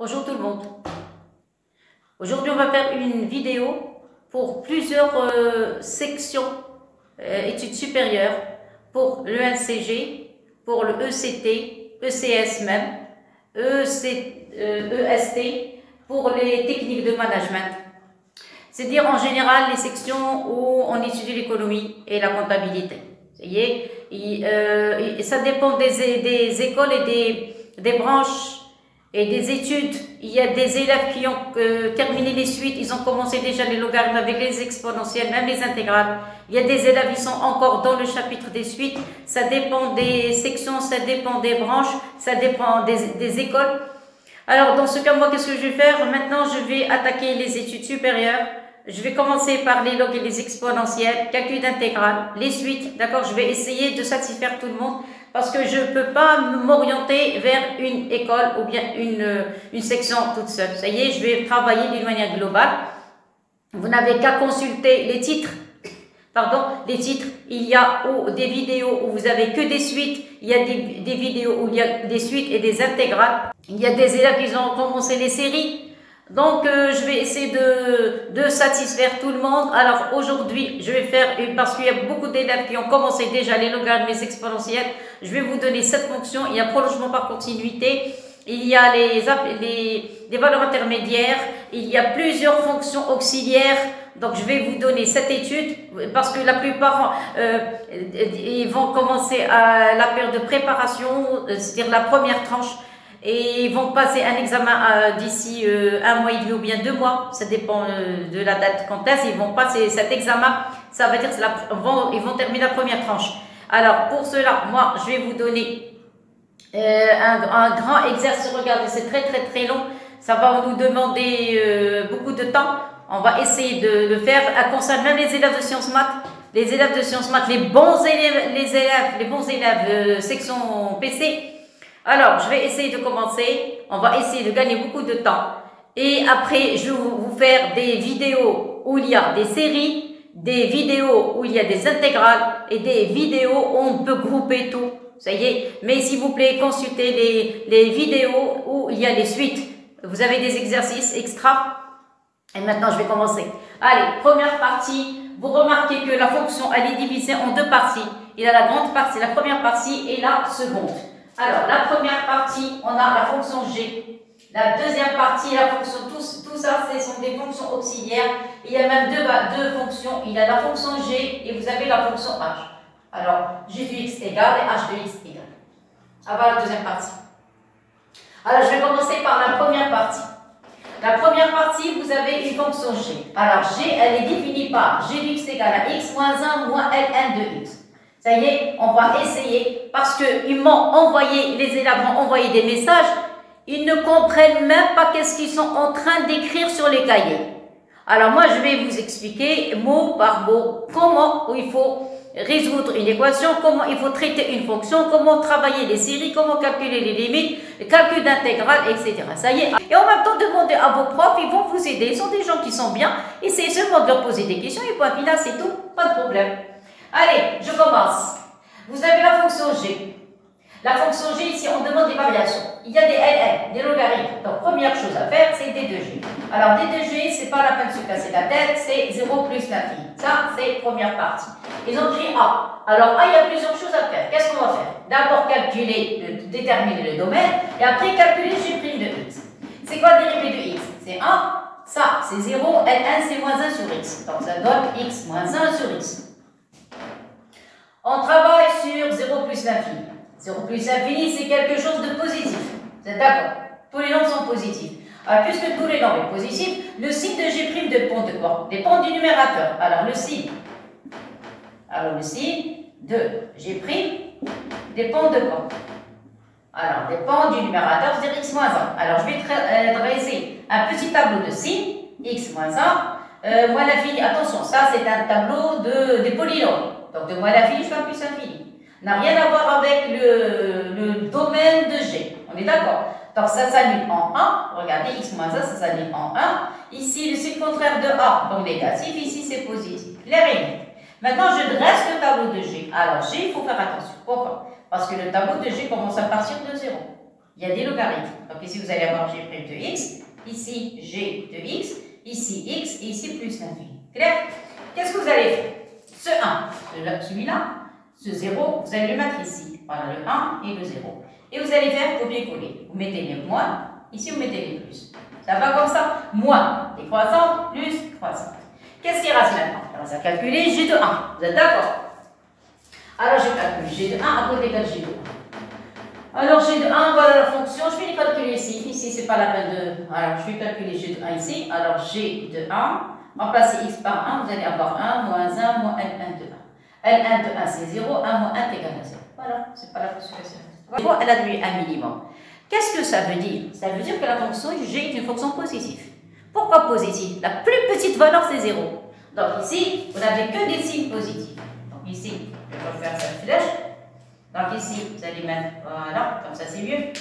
Bonjour tout le monde. Aujourd'hui, on va faire une vidéo pour plusieurs euh, sections euh, études supérieures, pour le NCG, pour le ECT, ECS même, EC, euh, EST, pour les techniques de management. C'est-à-dire en général les sections où on étudie l'économie et la comptabilité. Vous voyez, ça dépend des, écoles et des branches et des études. Il y a des élèves qui ont euh, terminé les suites, ils ont commencé déjà les logarithmes avec les exponentielles, même les intégrales. Il y a des élèves qui sont encore dans le chapitre des suites. Ça dépend des sections, ça dépend des branches, ça dépend des, écoles. Alors, dans ce cas, moi, qu'est-ce que je vais faire? Maintenant, je vais attaquer les études supérieures. Je vais commencer par les logs et les exponentielles, calcul d'intégrale, les suites, d'accord? Je vais essayer de satisfaire tout le monde parce que je ne peux pas m'orienter vers une école ou bien une, une section toute seule. Ça y est, je vais travailler d'une manière globale. Vous n'avez qu'à consulter les titres. Pardon, les titres. Il y a des vidéos où vous avez que des suites. Il y a des, des vidéos où il y a des suites et des intégrales. Il y a des élèves qui ont commencé les séries. Donc, euh, je vais essayer de, de, satisfaire tout le monde. Alors, aujourd'hui, je vais faire, parce qu'il y a beaucoup d'élèves qui ont commencé déjà les logarithmes exponentiels, je vais vous donner cette fonction. Il y a prolongement par continuité, il y a les, les, valeurs intermédiaires, il y a plusieurs fonctions auxiliaires. Donc, je vais vous donner cette étude parce que la plupart, euh, ils vont commencer à la période de préparation, c'est-à-dire la première tranche et ils vont passer un examen euh, d'ici euh, un mois et demi ou bien deux mois, ça dépend de la date quand est ils vont passer cet examen, ça veut dire qu'ils ils vont terminer la première tranche. Alors pour cela, moi je vais vous donner un, un, grand exercice, regardez c'est très très très long, ça va nous demander beaucoup de temps, on va essayer de le faire, ça concerne même les élèves de sciences maths, les élèves de sciences maths, les bons élèves, les élèves, les bons élèves section PC, alors, je vais essayer de commencer. On va essayer de gagner beaucoup de temps. Et après, je vais vous faire des vidéos où il y a des séries, des vidéos où il y a des intégrales et des vidéos où on peut grouper tout. Ça y est. Mais s'il vous plaît, consultez les, les vidéos où il y a les suites. Vous avez des exercices extra. Et maintenant, je vais commencer. Allez, première partie. Vous remarquez que la fonction, elle est divisée en deux parties. Il y a la grande partie, la première partie et la seconde. Alors, la première partie, on a la fonction G. La deuxième partie, la fonction, tout, tout ça, ce sont des fonctions auxiliaires. Il y a même deux, deux fonctions. Il y a la fonction G et vous avez la fonction H. Alors, G de x égale et H de x égale. Avant la deuxième partie. Alors, je vais commencer par la première partie. La première partie, vous avez une fonction G. Alors, G, elle est définie par G de x égale à x moins 1 moins ln de x. Ça y est, on va essayer parce qu'ils m'ont envoyé, les élèves m'ont envoyé des messages, ils ne comprennent même pas qu'est-ce qu'ils sont en train d'écrire sur les cahiers. Alors moi, je vais vous expliquer mot par mot comment il faut résoudre une équation, comment il faut traiter une fonction, comment travailler les séries, comment calculer les limites, le calcul d'intégrale, etc. Ça y est. Et en même temps, demandez à vos profs, ils vont vous aider. Ce sont des gens qui sont bien. Essayez seulement de leur poser des questions et puis là, c'est tout. Pas de problème. Allez, je commence. Vous avez la fonction g. La fonction g, ici, on demande des variations. Il y a des ln, des logarithmes. Donc, première chose à faire, c'est d de g. Alors, d de g, c'est pas la peine de se casser la tête, c'est 0 plus l'infini. Ça, c'est première partie. Ils ont pris A. Alors, A, il y a plusieurs choses à faire. Qu'est-ce qu'on va faire? D'abord, calculer, déterminer le domaine, et après, calculer g' de x. C'est quoi le dérivé de x? C'est 1. Ça, c'est 0. Ln, c'est moins 1 sur x. Donc, ça donne x moins 1 sur x. On travaille sur 0 plus l'infini. 0 plus l'infini, c'est quelque chose de positif. Vous êtes d'accord? Tous les nombres sont positifs. Alors, puisque tous les nombres sont positifs, le signe de G' dépend de quoi? Dépend du numérateur. Alors, le signe. Alors, le signe de G' dépend de quoi? Alors, dépend du numérateur, c'est-à-dire x moins 1. Alors, je vais dresser un petit tableau de signes, x moins 1, euh, moins l'infini. Attention, ça, c'est un tableau de, des polynômes. Donc de moins l'infini jusqu'à plus infini. N'a rien à voir avec le, le domaine de G. On est d'accord Donc ça s'annule en 1. Regardez, x moins 1, ça s'annule en 1. Ici, le contraire de A, donc négatif. Ici, c'est positif. Les règles. Maintenant, je dresse le tableau de G. Alors, G, il faut faire attention. Pourquoi? Parce que le tableau de G commence à partir de 0. il y a des logarithmes. Donc ici, vous allez avoir g' de x, ici g de x, ici x, et ici plus l'infini. Clair? Qu'est-ce que vous allez faire? Ce 1, celui-là, ce 0, vous allez le mettre ici. Voilà, le 1 et le 0. Et vous allez faire copier-coller. Vous mettez les moins, ici vous mettez les plus. Ça va comme ça Moins les croissantes, plus croissantes. Qu'est-ce qui reste maintenant Alors, ça va calculer g de 1. Vous êtes d'accord Alors, je calcule g de 1 à côté de g de 1. Alors, g de 1, voilà la fonction. Je vais les calculer ici. Ici, c'est pas la peine de... Alors, je vais calculer g de 1 ici. Alors, g de 1, remplacez x par 1, vous allez avoir 1, moins 1, moins n1 de 1. N1 de 1, c'est 0, 1 moins 1 est égal à 0. Voilà, c'est pas la possibilité. Elle a donné un minimum. Qu'est-ce que ça veut dire? Ça veut dire que la fonction g est une fonction positive. Pourquoi positive La plus petite valeur, c'est 0. Donc ici, vous n'avez que des signes positifs. Donc ici, je vais faire cette flèche. Donc ici, vous allez mettre, voilà, comme ça c'est mieux.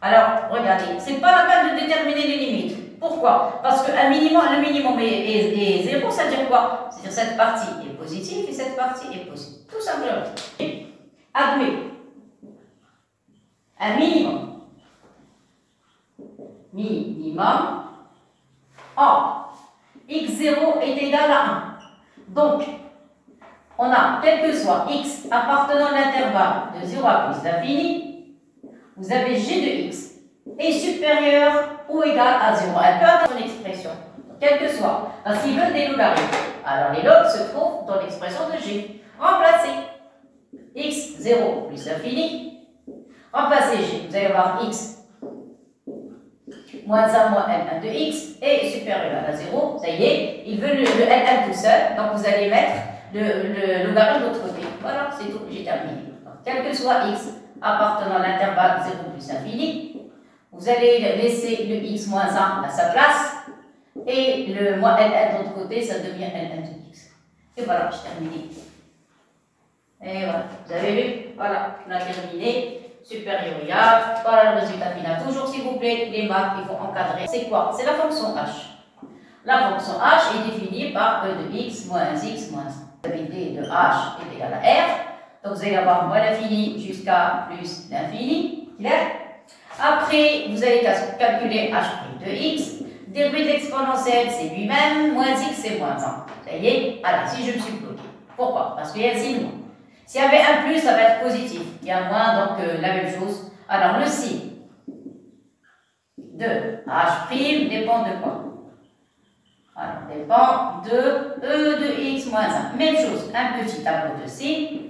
Alors, regardez, c'est pas la peine de déterminer les limites. Pourquoi? Parce que un minimum, le minimum est, 0, ça veut dire quoi? C'est-à-dire cette partie est positive et cette partie est positive. Tout simplement. Admet un minimum. Minimum en x0 est égal à 1. Donc, on a, quel que soit x appartenant à l'intervalle de 0 à plus d'infini, vous avez g de x est supérieur ou égal à 0. Elle peut une expression, quel que soit. Parce qu'ils veulent des logarithmes. Alors, les logs se trouvent dans l'expression de g. Remplacez x 0 plus l'infini Remplacez G, vous allez avoir x moins 1 moins L1 de x est supérieur à 0. Ça y est, il veut le, L1 tout seul, donc vous allez mettre le, logarithme de l'autre côté. Voilà, c'est tout, j'ai terminé. quel que soit x appartenant à l'intervalle 0 plus infini, vous allez laisser le x moins 1 à sa place et le moins L1 de l'autre côté, ça devient L1 de x. Et voilà, j'ai terminé. Et voilà, vous avez vu Voilà, on a terminé supérieure. Voilà le résultat final. Toujours, s'il vous plaît, les maths, il faut encadrer. C'est quoi? C'est la fonction h. La fonction h est définie par e de x moins x moins 1. Vous avez d de h est égal à r. Donc, vous allez avoir moins l'infini jusqu'à plus l'infini. Clair? Après, vous allez calculer h' de x. Dérivé exponentielle, c'est lui-même. Moins x, c'est moins 1. Ça y est Alors, si je me suis bloqué. Pourquoi? Parce qu'il y a un signe s'il y avait un plus, ça va être positif. Il y a moins, donc euh, la même chose. Alors, le signe de H' dépend de quoi? Alors, dépend de E de x moins 1. Même chose, un petit tableau de signes.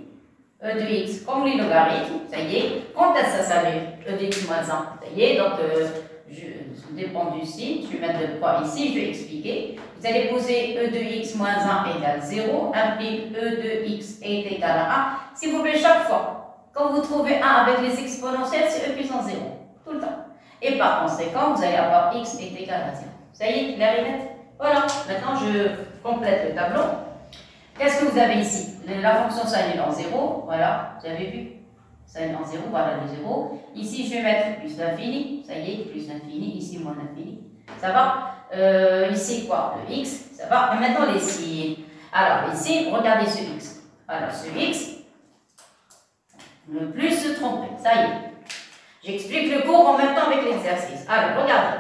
E de x comme les logarithmes, ça y est. Quand est-ce que ça s'allume? Moins 1, ça y est. Donc, euh, je, dépend du signe. Je vais mettre le point ici, je vais expliquer. Vous allez poser e de x moins 1 égale 0, implique e de x est égal à 1. S'il vous plaît, chaque fois, quand vous trouvez 1 avec les exponentielles, c'est e puissance 0, tout le temps. Et par conséquent, vous allez avoir x est égal à 0. Ça y est, la limite Voilà, maintenant je complète le tableau. Qu'est-ce que vous avez ici? La fonction s'annule en 0, voilà, vous avez vu ça est en 0, voilà le 0. Ici, je vais mettre plus d'infini, ça y est, plus d'infini, ici moins d'infini. Ça va? Euh, Ici, quoi? Le x, ça va? Et maintenant, les signes. Alors, ici, regardez ce x. Alors, ce x, ne plus se tromper, ça y est. J'explique le cours en même temps avec l'exercice. Alors, regardez.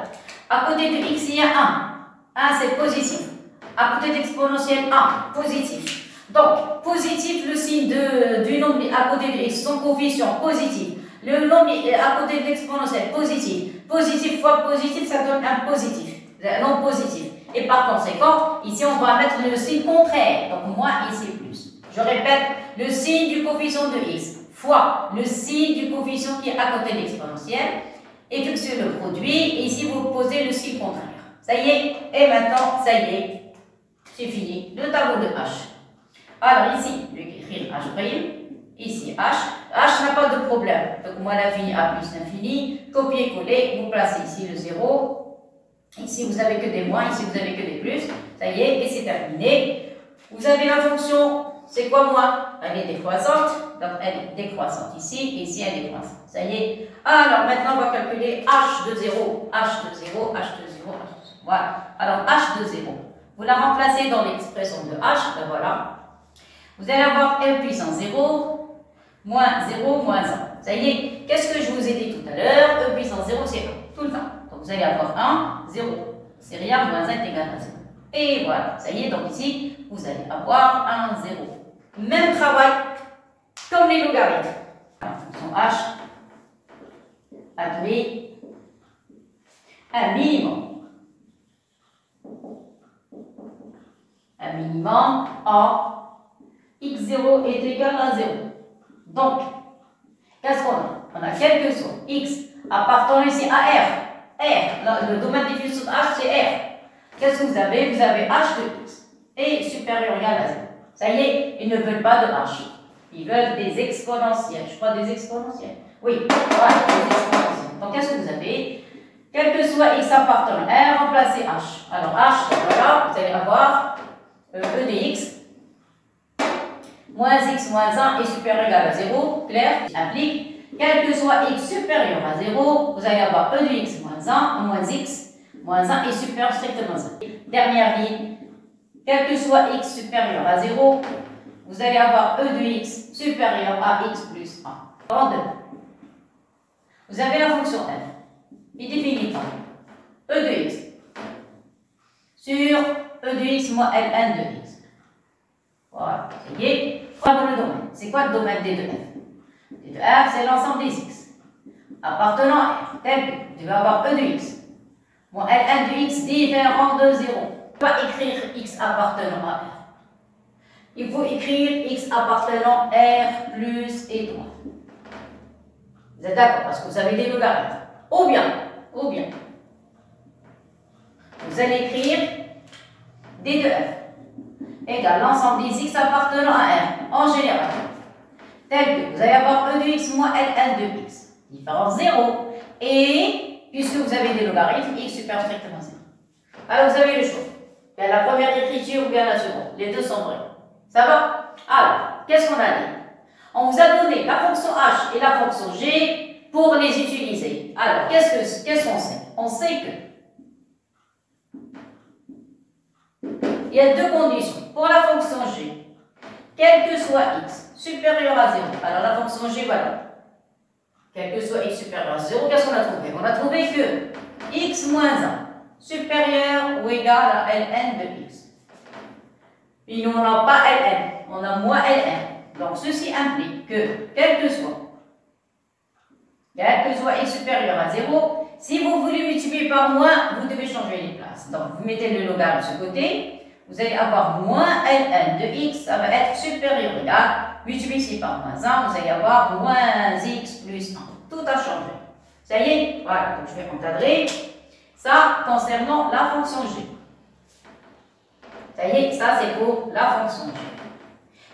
À côté de x, il y a 1. 1, c'est positif. À côté d'exponentielle 1, positif. Donc, positif, le signe de, du nombre à côté de x, son coefficient positif. Le nombre à côté de l'exponentielle, positif. Positif fois positif, ça donne un positif, nombre positif. Et par conséquent, ici, on va mettre le signe contraire. Donc, moins ici plus. Je répète, le signe du coefficient de x fois le signe du coefficient qui est à côté de l'exponentielle. Effectuez le produit. Et ici, vous posez le signe contraire. Ça y est. Et maintenant, ça y est. C'est fini. Le tableau de H. Alors ici, je vais écrire H', ici H. H n'a pas de problème. Donc moi l'infini A plus l'infini, copier-coller, vous placez ici le 0. Ici vous avez que des moins, ici vous avez que des plus. Ça y est, et c'est terminé. Vous avez la fonction, c'est quoi moi? Elle est décroissante, donc elle est décroissante ici, et ici elle est décroissante. Ça y est. Alors maintenant on va calculer H de 0, H de 0, H de 0, H de 0. Voilà. Alors H de 0. Vous la remplacez dans l'expression de H, ben voilà. Vous allez avoir L puissance 0, moins 0, moins 1. Ça y est, qu'est-ce que je vous ai dit tout à l'heure? E puissance 0, c'est 1, tout le temps. Donc vous allez avoir 1, 0. C'est rien, moins 1 est égal à 0. Et voilà, ça y est, donc ici, vous allez avoir 1, 0. Même travail comme les logarithmes. Fonction h, admet un minimum. Un minimum en x0 est égal à 0. Donc, qu'est-ce qu'on a? On a quelque chose, x appartenant ici à R. R, le domaine de de H, c'est R. Qu'est-ce que vous avez? Vous avez H de x est supérieur égal à 0. Ça y est, ils ne veulent pas de H. Ils veulent des exponentiels. Je crois des exponentiels. Oui, des exponentiels. Donc, qu'est-ce que vous avez? Quel que soit x appartenant à R, remplacez H. Alors, H, voilà, vous allez avoir euh, E de x moins x moins 1 est supérieur ou égal à 0, clair, applique. Quel que soit x supérieur à 0, vous allez avoir e de x moins 1, moins x, moins 1 est supérieur strictement à 0. Dernière ligne, quel que soit x supérieur à 0, vous allez avoir e de x supérieur à x plus 1. En 2. Vous avez la fonction f. Il définit e de x sur e de x moins ln de x. Voilà, ça y est le domaine? C'est quoi le domaine des deux? F D de f, c'est l'ensemble des x. Appartenant à R, tel que tu vas avoir E de x. Bon, Ln de x différent de 0. Tu vas écrire x appartenant à R. Il faut écrire x appartenant R plus étoile. Vous êtes d'accord? Parce que vous avez des logarithmes. Ou bien, ou bien, vous allez écrire d de f égale l'ensemble des x appartenant à R en général. Tel que vous allez avoir e de x moins ln de x, différence 0. Et, puisque vous avez des logarithmes, x supérieur strictement 0. Alors vous avez le choix. Bien la première écriture ou bien la seconde. Les deux sont vrais. Ça va? Alors, qu'est-ce qu'on a dit? On vous a donné la fonction h et la fonction g pour les utiliser. Alors, qu'est-ce qu'on sait? On sait que il y a deux conditions. Pour la fonction g, quel que soit x supérieur à 0, alors la fonction g, voilà, quel que soit x supérieur à 0, qu'est-ce qu'on a trouvé? On a trouvé que x moins 1 supérieur ou égal à ln de x. Puis on n'a pas ln, on a moins ln. Donc ceci implique que, quel que soit, quel que soit x supérieur à 0, si vous voulez multiplier par moins, vous devez changer les places. Donc vous mettez le logarithme de ce côté, vous allez avoir moins ln de x, ça va être supérieur ou égal, multiplié par moins 1, vous allez avoir moins x plus 1. Tout a changé. Ça y est? Voilà, donc je vais encadrer ça concernant la fonction g. Ça y est, ça c'est pour la fonction g.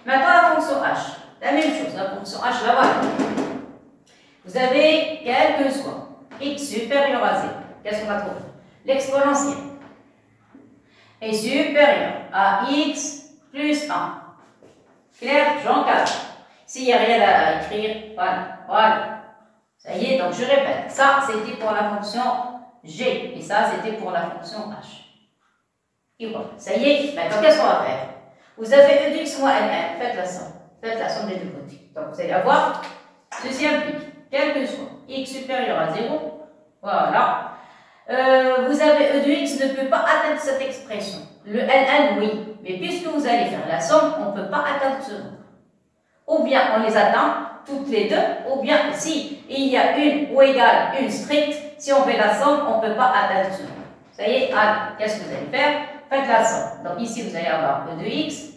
Maintenant la fonction h. La même chose, la fonction h là voilà. Vous avez, quel que soit x supérieur à 0, qu'est-ce qu'on va trouver? L'exponentielle est supérieur à x plus 1. Clair J'encadre. S'il n'y a rien à écrire, voilà, voilà. Ça y est, donc je répète. Ça, c'était pour la fonction g. Et ça, c'était pour la fonction h. Et voilà. Ça y est, maintenant, qu'est-ce qu'on va faire? Vous avez e de x moins ln. Faites la somme. Faites la somme des deux côtés. Donc, vous allez avoir, ceci implique, quel que soit x supérieur à 0, voilà, euh, vous avez E de x ne peut pas atteindre cette expression. Le ln, oui. Mais puisque vous allez faire la somme, on ne peut pas atteindre ce nombre. Ou bien on les atteint toutes les deux, ou bien si il y a une ou égale une stricte, si on fait la somme, on ne peut pas atteindre ce nombre. Ça y est, qu'est-ce que vous allez faire? Faites la somme. Donc ici, vous allez avoir E de x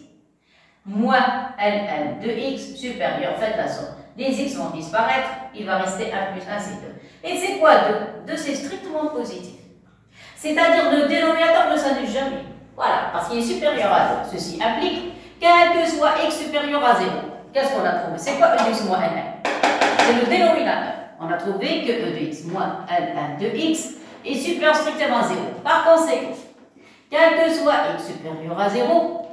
moins ln de x supérieur, faites la somme. Les x vont disparaître, il va rester 1 plus 1, c'est 2. Et c'est quoi 2 2, c'est strictement positif. C'est-à-dire le dénominateur ne s'annule jamais. Voilà, parce qu'il est supérieur à 2. Ceci implique, quel que soit x supérieur à 0, qu'est-ce qu'on a trouvé? C'est quoi e de x moins ln C'est le dénominateur. On a trouvé que e de x moins ln de x est supérieur strictement à 0. Par conséquent, quel que soit x supérieur à 0,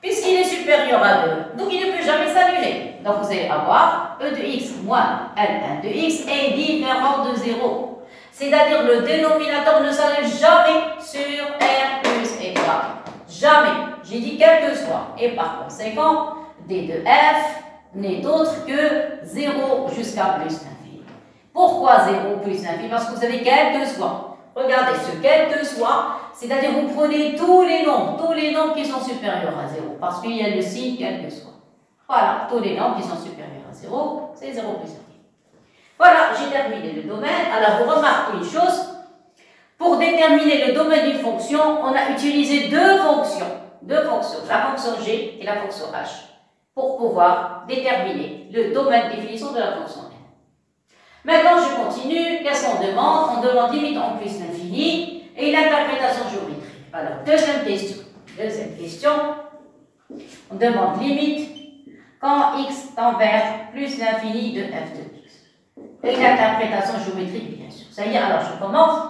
puisqu'il est supérieur à 2, donc il ne peut jamais s'annuler. Donc vous allez avoir e de x moins ln de x est différent de 0. C'est-à-dire le dénominateur ne s'annule jamais sur r plus étoile. Jamais. J'ai dit quel que soit. Et par conséquent, d de f n'est autre que 0 jusqu'à plus l'infini. Pourquoi 0 plus l'infini? Parce que vous avez quel que soit. Regardez, ce quel que soit, c'est-à-dire vous prenez tous les nombres, tous les nombres qui sont supérieurs à 0, parce qu'il y a le signe quel que soit. Voilà, tous les nombres qui sont supérieurs à 0, c'est 0 plus infini. Voilà, j'ai terminé le domaine. Alors, vous remarquez une chose, pour déterminer le domaine d'une fonction, on a utilisé deux fonctions, deux fonctions, la fonction g et la fonction h pour pouvoir déterminer le domaine de définition de la fonction n. Maintenant, je continue. Qu'est-ce qu'on demande? On demande limite en plus l'infini et l'interprétation géométrique. Alors, deuxième question. Deuxième question. On demande limite quand x tend vers plus l'infini de f de x. Et l'interprétation géométrique, bien sûr. Ça y est, alors je commence.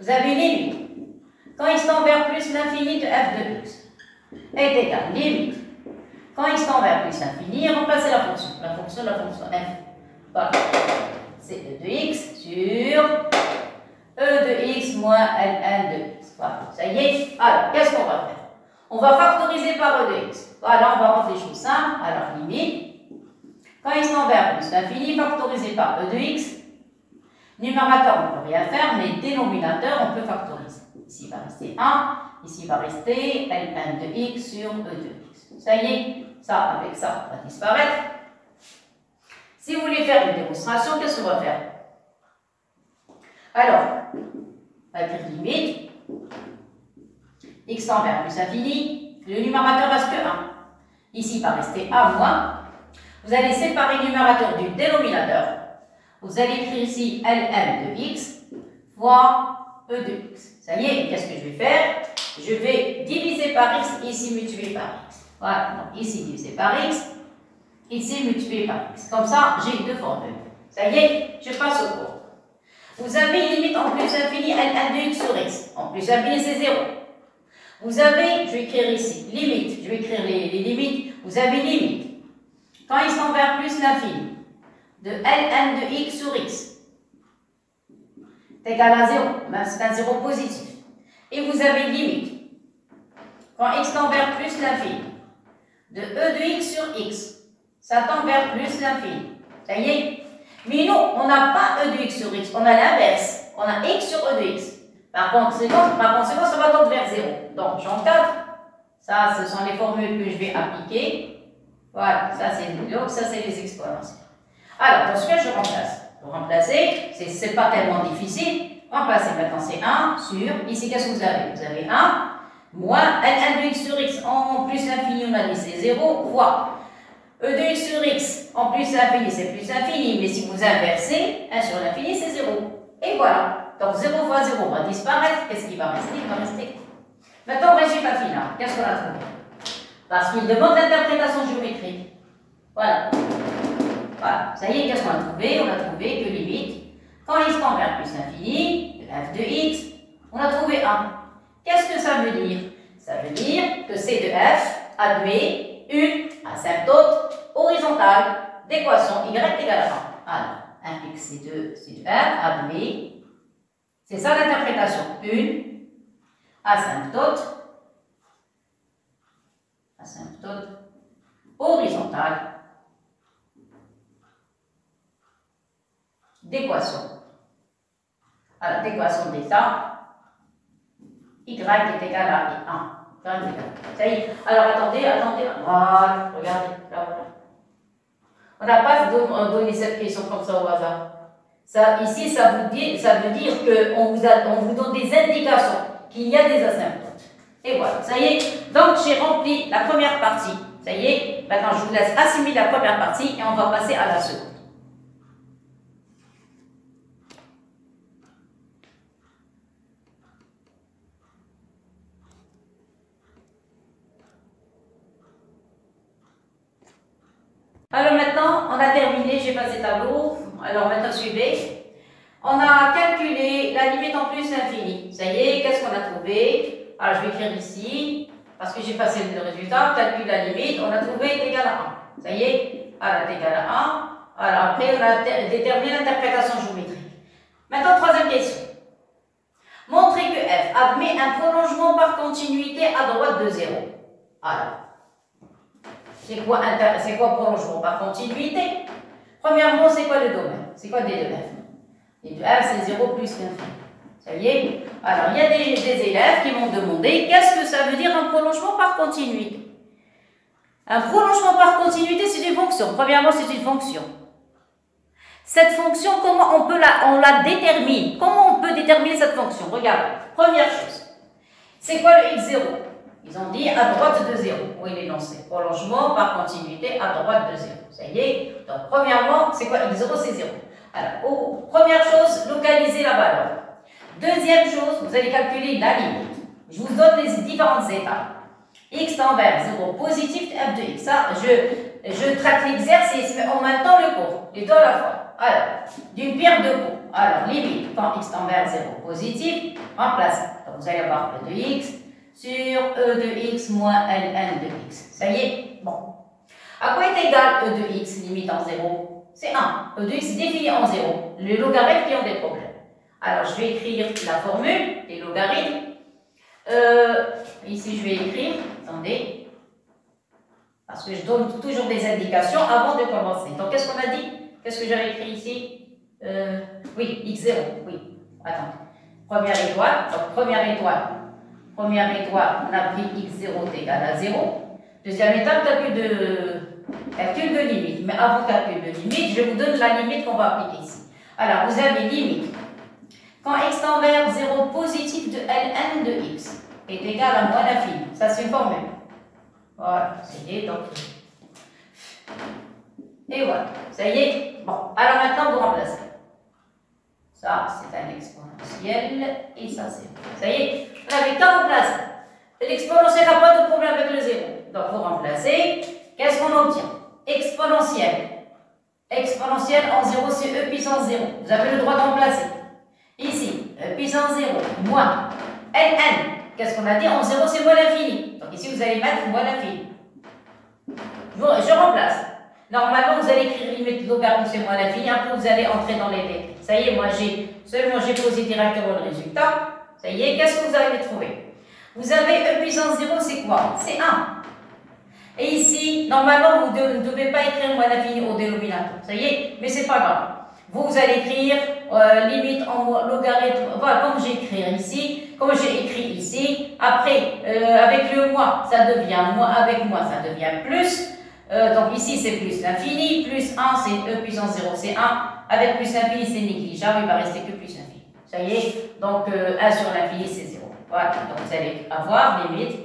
Vous avez limite. Quand x tend vers plus l'infini de f de x est égal limite quand x tend vers plus l'infini, remplacez la fonction. La fonction, la fonction f. Voilà. C'est e de x sur e de x moins ln de x. Voilà. Ça y est. Alors, qu'est-ce qu'on va faire? On va factoriser par e de x. Voilà, on va rendre les choses simples. Alors, limite. Quand x tend vers plus l'infini, factoriser par e de x. Numérateur, on ne peut rien faire, mais dénominateur, on peut factoriser. Ici, il va rester 1. Ici, il va rester ln de x sur e de x. Ça y est, ça avec ça va disparaître. Si vous voulez faire une démonstration, qu'est-ce qu'on va faire? Alors, on va écrire limite, x tend vers plus infini, le numérateur reste que 1. Ici, il va rester a moins. Vous allez séparer le numérateur du dénominateur. Vous allez écrire ici ln de x fois e de x. Ça y est, qu'est-ce que je vais faire? Je vais diviser par x, ici multiplier par x. Voilà, donc ici divisé par x, ici multiplié par x. Comme ça, j'ai deux formules. Ça y est, je passe au cours. Vous avez une limite en plus infini L1 de x sur x. En plus infini, c'est 0. Vous avez, je vais écrire ici, limite, je vais écrire les, limites. Vous avez limite. Quand x tend vers plus l'infini, de Ln de x sur x, est égal à 0, c'est un 0 positif. Et vous avez limite. Quand x tend vers plus l'infini, de e de x sur x. Ça tend vers plus l'infini. Ça y est Mais nous, on n'a pas e de x sur x, on a l'inverse. On a x sur e de x. Par conséquent, par conséquent ça va tendre vers 0. Donc, j'encadre. Ça, ce sont les formules que je vais appliquer. Voilà, ça c'est donc ça c'est les exponentiels. Alors, dans ce cas, je remplace. Pour remplacer, ce n'est pas tellement difficile. Remplacer maintenant, c'est 1 sur, ici, qu'est-ce que vous avez? Vous avez 1 moins Ln de x sur x en plus l'infini, on a dit c'est 0, fois E de x sur x en plus l'infini, c'est plus l'infini, mais si vous inversez, 1 sur l'infini, c'est 0. Et voilà. Donc 0 fois 0 va disparaître. Qu'est-ce qui va rester? Il va rester. Maintenant, résultat final. Qu'est-ce qu'on a trouvé? Parce qu'il demande l'interprétation géométrique. Voilà. Voilà. Ça y est, qu'est-ce qu'on a trouvé? On a trouvé que limite, quand x tend vers plus l'infini, f de x, on a trouvé 1. Qu'est-ce que ça veut dire? Ça veut dire que C de F admet une asymptote horizontale d'équation y égale à 1. Alors, 1 x C de, C de F admet, c'est ça l'interprétation, une asymptote, asymptote horizontale d'équation. Alors, d'équation d'état y est égal à 1. Ça y est. Alors attendez, attendez. Voilà, regardez. Là. On n'a pas donné cette question comme ça au hasard. Ça, ici, ça, vous dit, ça veut dire qu'on vous, vous donne des indications, qu'il y a des asymptotes. Et voilà, ça y est. Donc, j'ai rempli la première partie. Ça y est. Maintenant, je vous laisse assimiler la première partie et on va passer à la seconde. Alors maintenant, on a terminé, j'ai passé tableau. Alors maintenant, suivez. On a calculé la limite en plus infini. Ça y est, qu'est-ce qu'on a trouvé? Alors, je vais écrire ici, parce que j'ai passé le résultat. Calcule la limite, on a trouvé est égal à 1. Ça y est, alors est égal à 1. Alors après, on a déterminé l'interprétation géométrique. Maintenant, troisième question. Montrez que f admet un prolongement par continuité à droite de 0. Alors, C'est quoi, quoi prolongement par continuité? Premièrement, c'est quoi le domaine? C'est quoi D de F D de F, c'est 0 plus l'infini. Ça y est? Alors, il y a des, élèves qui m'ont demandé qu'est-ce que ça veut dire un prolongement par continuité? Un prolongement par continuité, c'est une fonction. Premièrement, c'est une fonction. Cette fonction, comment on peut la, on la détermine? Comment on peut déterminer cette fonction? Regarde, première chose. C'est quoi le x0 Ils ont dit à droite de 0. Où il est lancé Prolongement par continuité à droite de 0. Ça y est Donc, premièrement, c'est quoi? X0 C'est 0. Alors, première chose, localiser la valeur. Deuxième chose, vous allez calculer la limite. Je vous donne les différentes étapes. x tend vers 0 positif f de x. Ça, je, je traite l'exercice, mais en même temps le cours. Les deux à la fois. Alors, d'une pierre deux coups. Alors, limite, quand x tend vers 0 positif, remplace. Donc, vous allez avoir e de x sur e de x moins ln de x. Ça y est Bon. À quoi est égal e de x, limite en 0 C'est 1. e de x défini en 0. Les logarithmes qui ont des problèmes. Alors, je vais écrire la formule des logarithmes. Euh, ici, je vais écrire, attendez, parce que je donne toujours des indications avant de commencer. Donc, qu'est-ce qu'on a dit? Qu'est-ce que j'avais écrit ici? Euh, Oui, x0, oui. Attends. Première étoile, donc première étoile. Première étoile, on a pris x0 est égal à 0. Deuxième étape, calcul de, calcul de limite. Mais avant calcul de limite, je vous donne la limite qu'on va appliquer ici. Alors, vous avez limite. Quand x tend vers 0 positif de ln de x est égal à moins l'infini. Ça, c'est une formule. Voilà, c'est donc. Et voilà, ça y est. Bon, alors maintenant, vous remplacez. Ça, c'est un exponentiel, et ça, c'est... Ça y est, vous avez qu'à remplacer. L'exponentiel n'a pas de problème avec le zéro. Donc, vous remplacez. Qu'est-ce qu'on obtient? Exponentiel. Exponentiel en 0, c'est e puissance 0. Vous avez le droit de remplacer. Ici, e puissance 0, moins ln. Qu'est-ce qu'on a dit? En 0, c'est moins l'infini. Donc ici, vous allez mettre moins l'infini. Je remplace. Normalement, vous allez écrire limite logarithme, c'est moins l'infini. Après, vous allez entrer dans les détails. Ça y est, moi, j'ai seulement j'ai posé directement le résultat. Ça y est, qu'est-ce que vous allez trouver? Vous avez e puissance 0, c'est quoi? C'est 1. Et ici, normalement, vous ne devez pas écrire moins l'infini au dénominateur. Ça y est, mais c'est pas grave. Vous, allez écrire euh, limite en logarithme, voilà, comme j'ai écrit ici, comme j'ai écrit ici. Après, euh, avec le moins, ça devient moins, avec moins, ça devient plus. Euh, donc ici, c'est plus l'infini. Plus 1, c'est e puissance 0, c'est 1. Avec plus l'infini, c'est négligeable. Il va rester que plus. Ça y est Donc, 1 euh, sur l'infini, c'est 0. Voilà. Donc, vous allez avoir limite.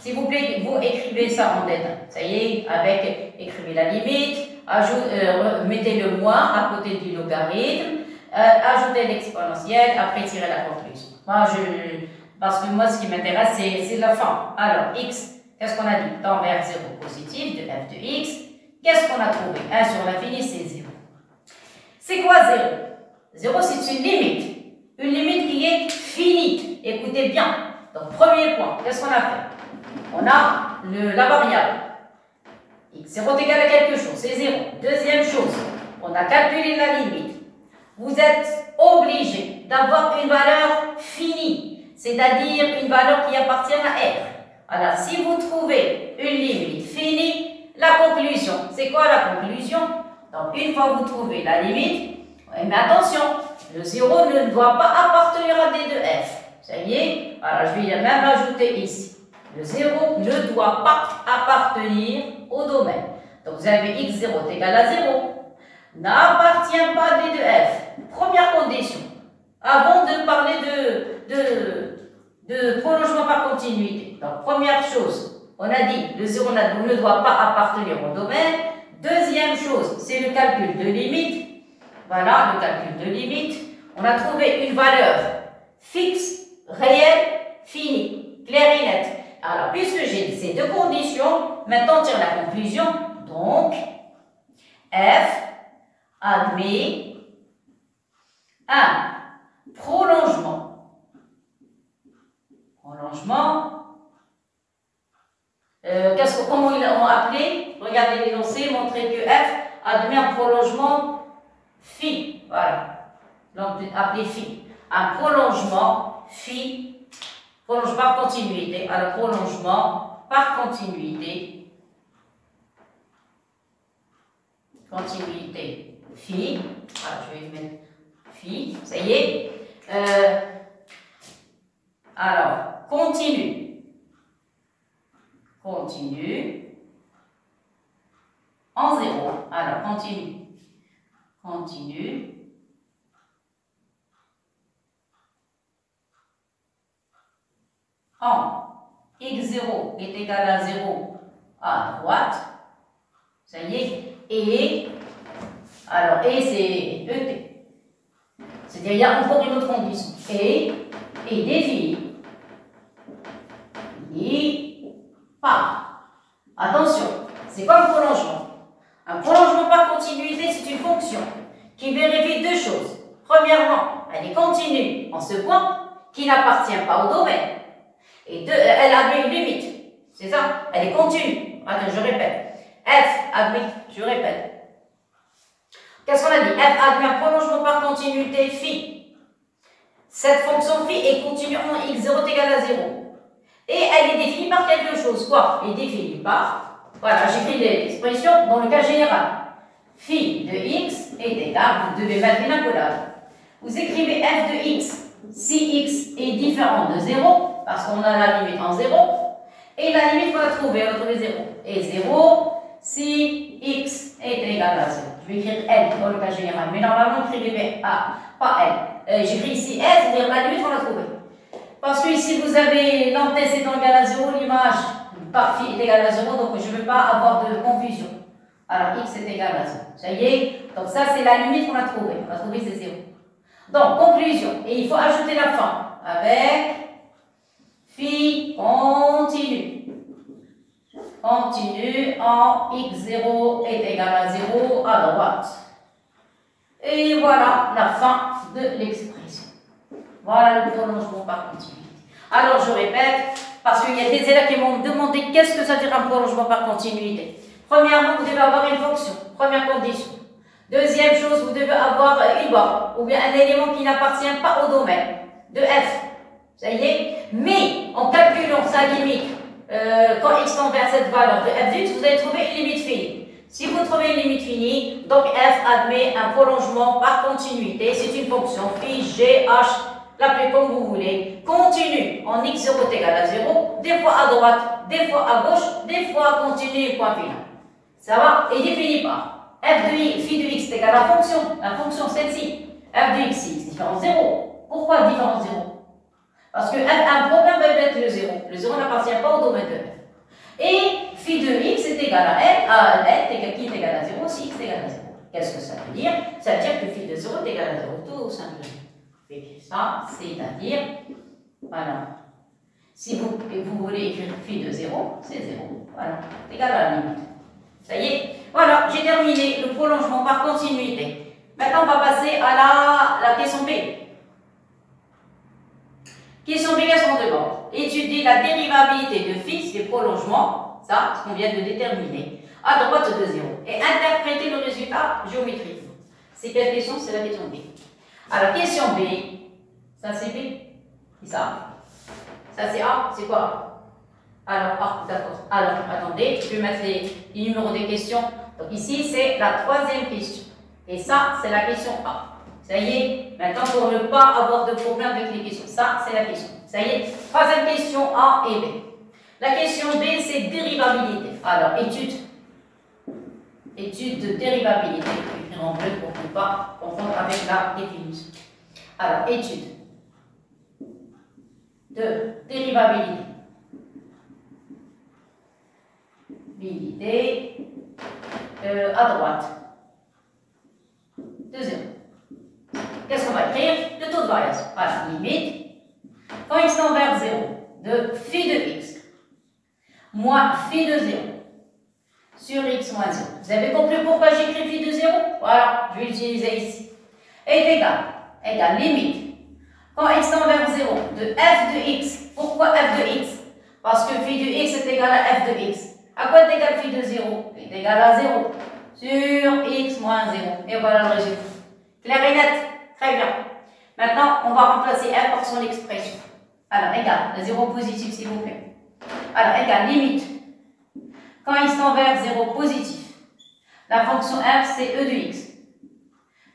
S'il vous plaît, vous écrivez ça en détail. Ça y est, avec, écrivez la limite, euh, mettez le moins à côté du logarithme, ajoutez l'exponentiel, après tirez la conclusion. Moi, je, parce que moi, ce qui m'intéresse, c'est la fin. Alors, x Qu'est-ce qu'on a dit? Tend vers 0 positif de f de x. Qu'est-ce qu'on a trouvé? 1 sur l'infini, c'est 0. C'est quoi 0 0, c'est une limite. Une limite qui est finie. Écoutez bien. Donc, premier point, qu'est-ce qu'on a fait? On a le, la variable. x0 est égal à quelque chose, c'est 0. Deuxième chose, on a calculé la limite. Vous êtes obligé d'avoir une valeur finie, c'est-à-dire une valeur qui appartient à R. Alors, si vous trouvez une limite finie, la conclusion, c'est quoi la conclusion? Donc, une fois que vous trouvez la limite, mais attention, le 0 ne doit pas appartenir à D de F. Ça y est Alors, je vais même ajouter ici. Le 0 ne doit pas appartenir au domaine. Donc, vous avez x0 est égal à 0. N'appartient pas à D de F. Première condition. Avant de parler de, de de prolongement par continuité. Donc, première chose, on a dit le 0 ne doit pas appartenir au domaine. Deuxième chose, c'est le calcul de limite. Voilà, le calcul de limite. On a trouvé une valeur fixe, réelle, finie, claire et nette. Alors, puisque j'ai ces deux conditions, maintenant on tire la conclusion. Donc, F admet un prolongement prolongement. Euh, comment ils l'ont appelé? Regardez l'énoncé, montrez que F admet un prolongement phi. Voilà. Donc, appelé phi. Un prolongement phi, prolongement par continuité. Alors, prolongement par continuité continuité phi. Voilà, je vais mettre phi, ça y est. Euh, alors, continue. Continue. En zéro. Alors, continue. Continue. En x0 est égal à 0 à droite. Ça y est. Et, alors, et c'est ET. C'est-à-dire, il y encore une autre condition. Et, et défini. Et, pas. Attention, c'est quoi un prolongement prolongement par continuité, c'est une fonction qui vérifie deux choses. Premièrement, elle est continue en ce point qui n'appartient pas au domaine. Et deux, elle a une limite. C'est ça Elle est continue. Attends, je répète. F admet, je répète. Qu'est-ce qu'on a dit? F admet un prolongement par continuité phi. Cette fonction phi est continue en x0 est égal à 0. Et elle est définie par quelque chose. Quoi? Elle est définie par, voilà, j'écris l'expression dans le cas général. Phi de x est égal, vous devez mettre une accolade. Vous écrivez f de x si x est différent de 0, parce qu'on a la limite en 0, et la limite qu'on a trouvée, elle a trouvé 0. Et 0, si x est égal à 0. Je vais écrire L dans le cas général, mais normalement, écrivez A, pas L. Euh, J'écris ici S, c'est-à-dire la limite qu'on a trouvée. Parce que ici, vous avez l'antécédent égal à 0, l'image par phi est égale à 0, donc je ne veux pas avoir de confusion. Alors, x est égal à 0. Ça y est Donc ça, c'est la limite qu'on a trouvée. On a trouvé, c'est 0. Donc, conclusion. Et il faut ajouter la fin avec phi continue continue en x0 est égal à 0 à droite. Et voilà la fin de l'expression. Voilà le prolongement par continuité. Alors je répète, parce qu'il y a des élèves qui m'ont demandé qu'est-ce que ça veut dire un prolongement par continuité. Premièrement, vous devez avoir une fonction, première condition. Deuxième chose, vous devez avoir une barre, ou bien un élément qui n'appartient pas au domaine de f. Ça y est Mais en calculant sa limite euh, quand x tend vers cette valeur de f vous allez trouver une limite finie. Si vous trouvez une limite finie, donc f admet un prolongement par continuité. C'est une fonction phi, g, h, l'appelez comme vous voulez. Continue en x0 est égal à 0, des fois à droite, des fois à gauche, des fois continue, point final. Ça va? Et définit par f de x, phi de x est égal à la fonction, la fonction celle-ci. f de x, x différent 0. Pourquoi différent 0 parce que un problème être le 0. Le 0 n'appartient pas au domaine de f. Et phi de x est égal à n, à n, qui est égal à 0, si x est égal à 0. Qu'est-ce que ça veut dire? Ça veut dire que phi de 0 est égal à 0, tout simplement. Ça, c'est-à-dire, voilà. Si vous, vous voulez écrire phi de 0, c'est 0. Voilà, égal à la limite. Ça y est Voilà, j'ai terminé le prolongement par continuité. Maintenant, on va passer à la, question B. Question B, qu'est-ce qu'on demande? Étudier la dérivabilité de phi des prolongements, ça, ce qu'on vient de déterminer, à droite de 0, et interpréter le résultat géométrique. C'est quelle question C'est la question B. Alors, question B, ça c'est B, c'est ça. Ça c'est A, c'est quoi Alors, A, d'accord. Alors, attendez, je vais mettre les, les numéros des questions. Donc ici, c'est la troisième question. Et ça, c'est la question A. Ça y est, maintenant pour ne pas avoir de problème avec les questions. Ça, c'est la question. Ça y est, troisième question A et B. La question B, c'est dérivabilité. Alors, étude. Étude de dérivabilité. En bleu pour ne pas confondre avec la définition. Alors, étude de dérivabilité. Dérivabilité euh, à droite. Deuxième. Qu'est-ce qu'on va écrire? Le taux de variation. Voilà, limite. Quand x tend vers 0, de phi de x moins phi de 0 sur x moins 0. Vous avez compris pourquoi j'écris phi de 0 Voilà, je vais l'utiliser ici. Est égal, égal, limite. Quand x tend vers 0, de f de x. Pourquoi f de x? Parce que phi de x est égal à f de x. À quoi est égal phi de 0 est égal à 0 sur x moins 0. Et voilà le résultat. Clair et net? Très bien. Maintenant, on va remplacer f par son expression. Alors, égal, le 0 positif, s'il vous plaît. Alors, égal, limite. Quand x tend vers 0 positif, La fonction f, c'est e de x.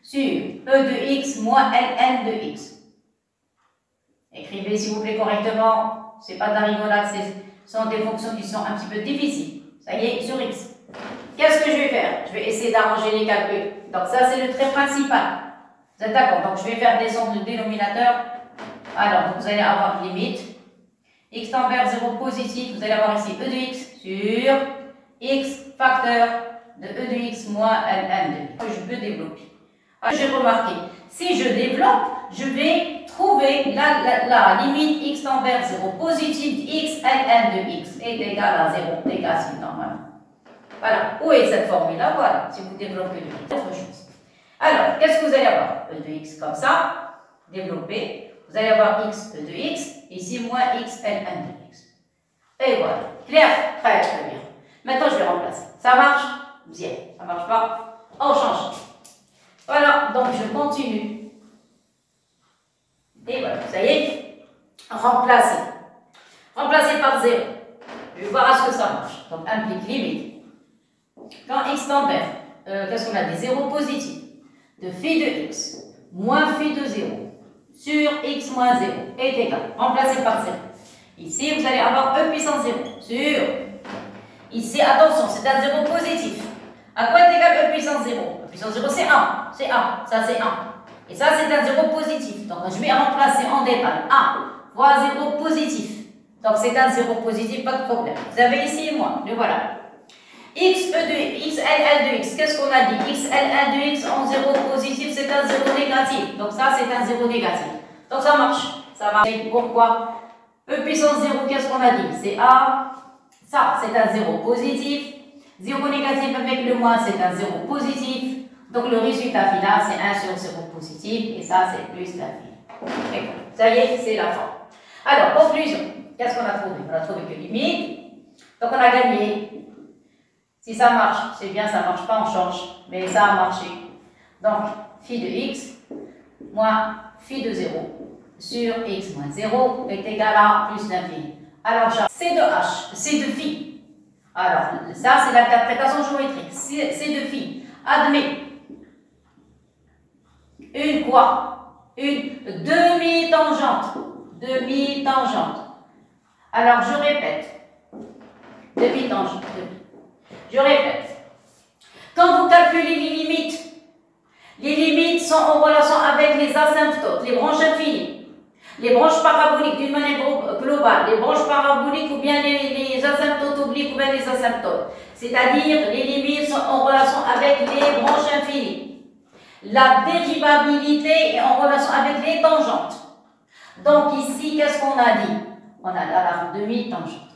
Sur e de x moins ln de x. Écrivez s'il vous plaît correctement. C'est pas de la rigolade, ce sont des fonctions qui sont un petit peu difficiles. Ça y est, sur x. Qu'est-ce que je vais faire? Je vais essayer d'arranger les calculs. Donc ça, c'est le trait principal. Vous êtes d'accord? Donc je vais faire descendre le dénominateur. Alors, vous allez avoir limite. x tend vers 0 positif. Vous allez avoir ici e de x sur x facteur de e de x moins ln de x. Que je peux développer. J'ai remarqué, si je développe, je vais trouver la, limite x tend vers 0 positif x ln de x est égal à 0. Négatif normalement. Voilà. Où est cette formule-là? Voilà. Si vous développez autre chose. Alors, qu'est-ce que vous allez avoir? E de x comme ça, développé. Vous allez avoir x E de x, ici moins x ln de x. Et voilà. Clair? Très très bien. Maintenant, je vais remplacer. Ça marche Bien. Ça marche pas On change. Voilà. Donc, je continue. Et voilà. Ça y est. Remplacer. Remplacer par 0. Je vais voir à ce que ça marche. Donc, implique limite. Quand x vers, euh, qu'est-ce qu'on a des zéros positifs de phi de x moins phi de 0 sur x moins 0 est égal, remplacé par 0. Ici, vous allez avoir e puissance 0 sur, ici, attention, c'est un 0 positif. À quoi est égal e puissance 0 E puissance 0, c'est 1. C'est 1. Ça, c'est 1. Et ça, c'est un 0 positif. Donc, je vais remplacer en détail 1 fois 0 positif. Donc, c'est un 0 positif, pas de problème. Vous avez ici moi, le voilà x e de x, l, de x. Qu'est-ce qu'on a dit? X, l, de x en 0 positif, c'est un 0 négatif. Donc ça, c'est un 0 négatif. Donc ça marche. Ça marche. Pourquoi? E puissance 0, qu'est-ce qu'on a dit? C'est A. C'est un 0 positif. 0 négatif avec le moins, c'est un 0 positif. Donc le résultat final, c'est 1 sur 0 positif. Et ça, c'est plus l'infini. Ça y est, c'est la fin. Alors, conclusion. Qu'est-ce qu'on a trouvé? On a trouvé que limite. Donc on a gagné si ça marche, c'est bien, ça ne marche pas, on change. Mais ça a marché. Donc, phi de x moins phi de 0 sur x moins 0 est égal à plus l'infini. Alors, c de h, c de phi. Alors, ça, c'est l'interprétation géométrique. c de phi admet une quoi? Une demi-tangente. Demi-tangente. Alors, je répète. Demi-tangente. Je répète. Quand vous calculez les limites, les limites sont en relation avec les asymptotes, les branches infinies, les branches paraboliques d'une manière globale, les branches paraboliques ou bien les, asymptotes obliques ou bien les asymptotes. C'est-à-dire, les limites sont en relation avec les branches infinies. La dérivabilité est en relation avec les tangentes. Donc ici, qu'est-ce qu'on a dit? On a la demi-tangente.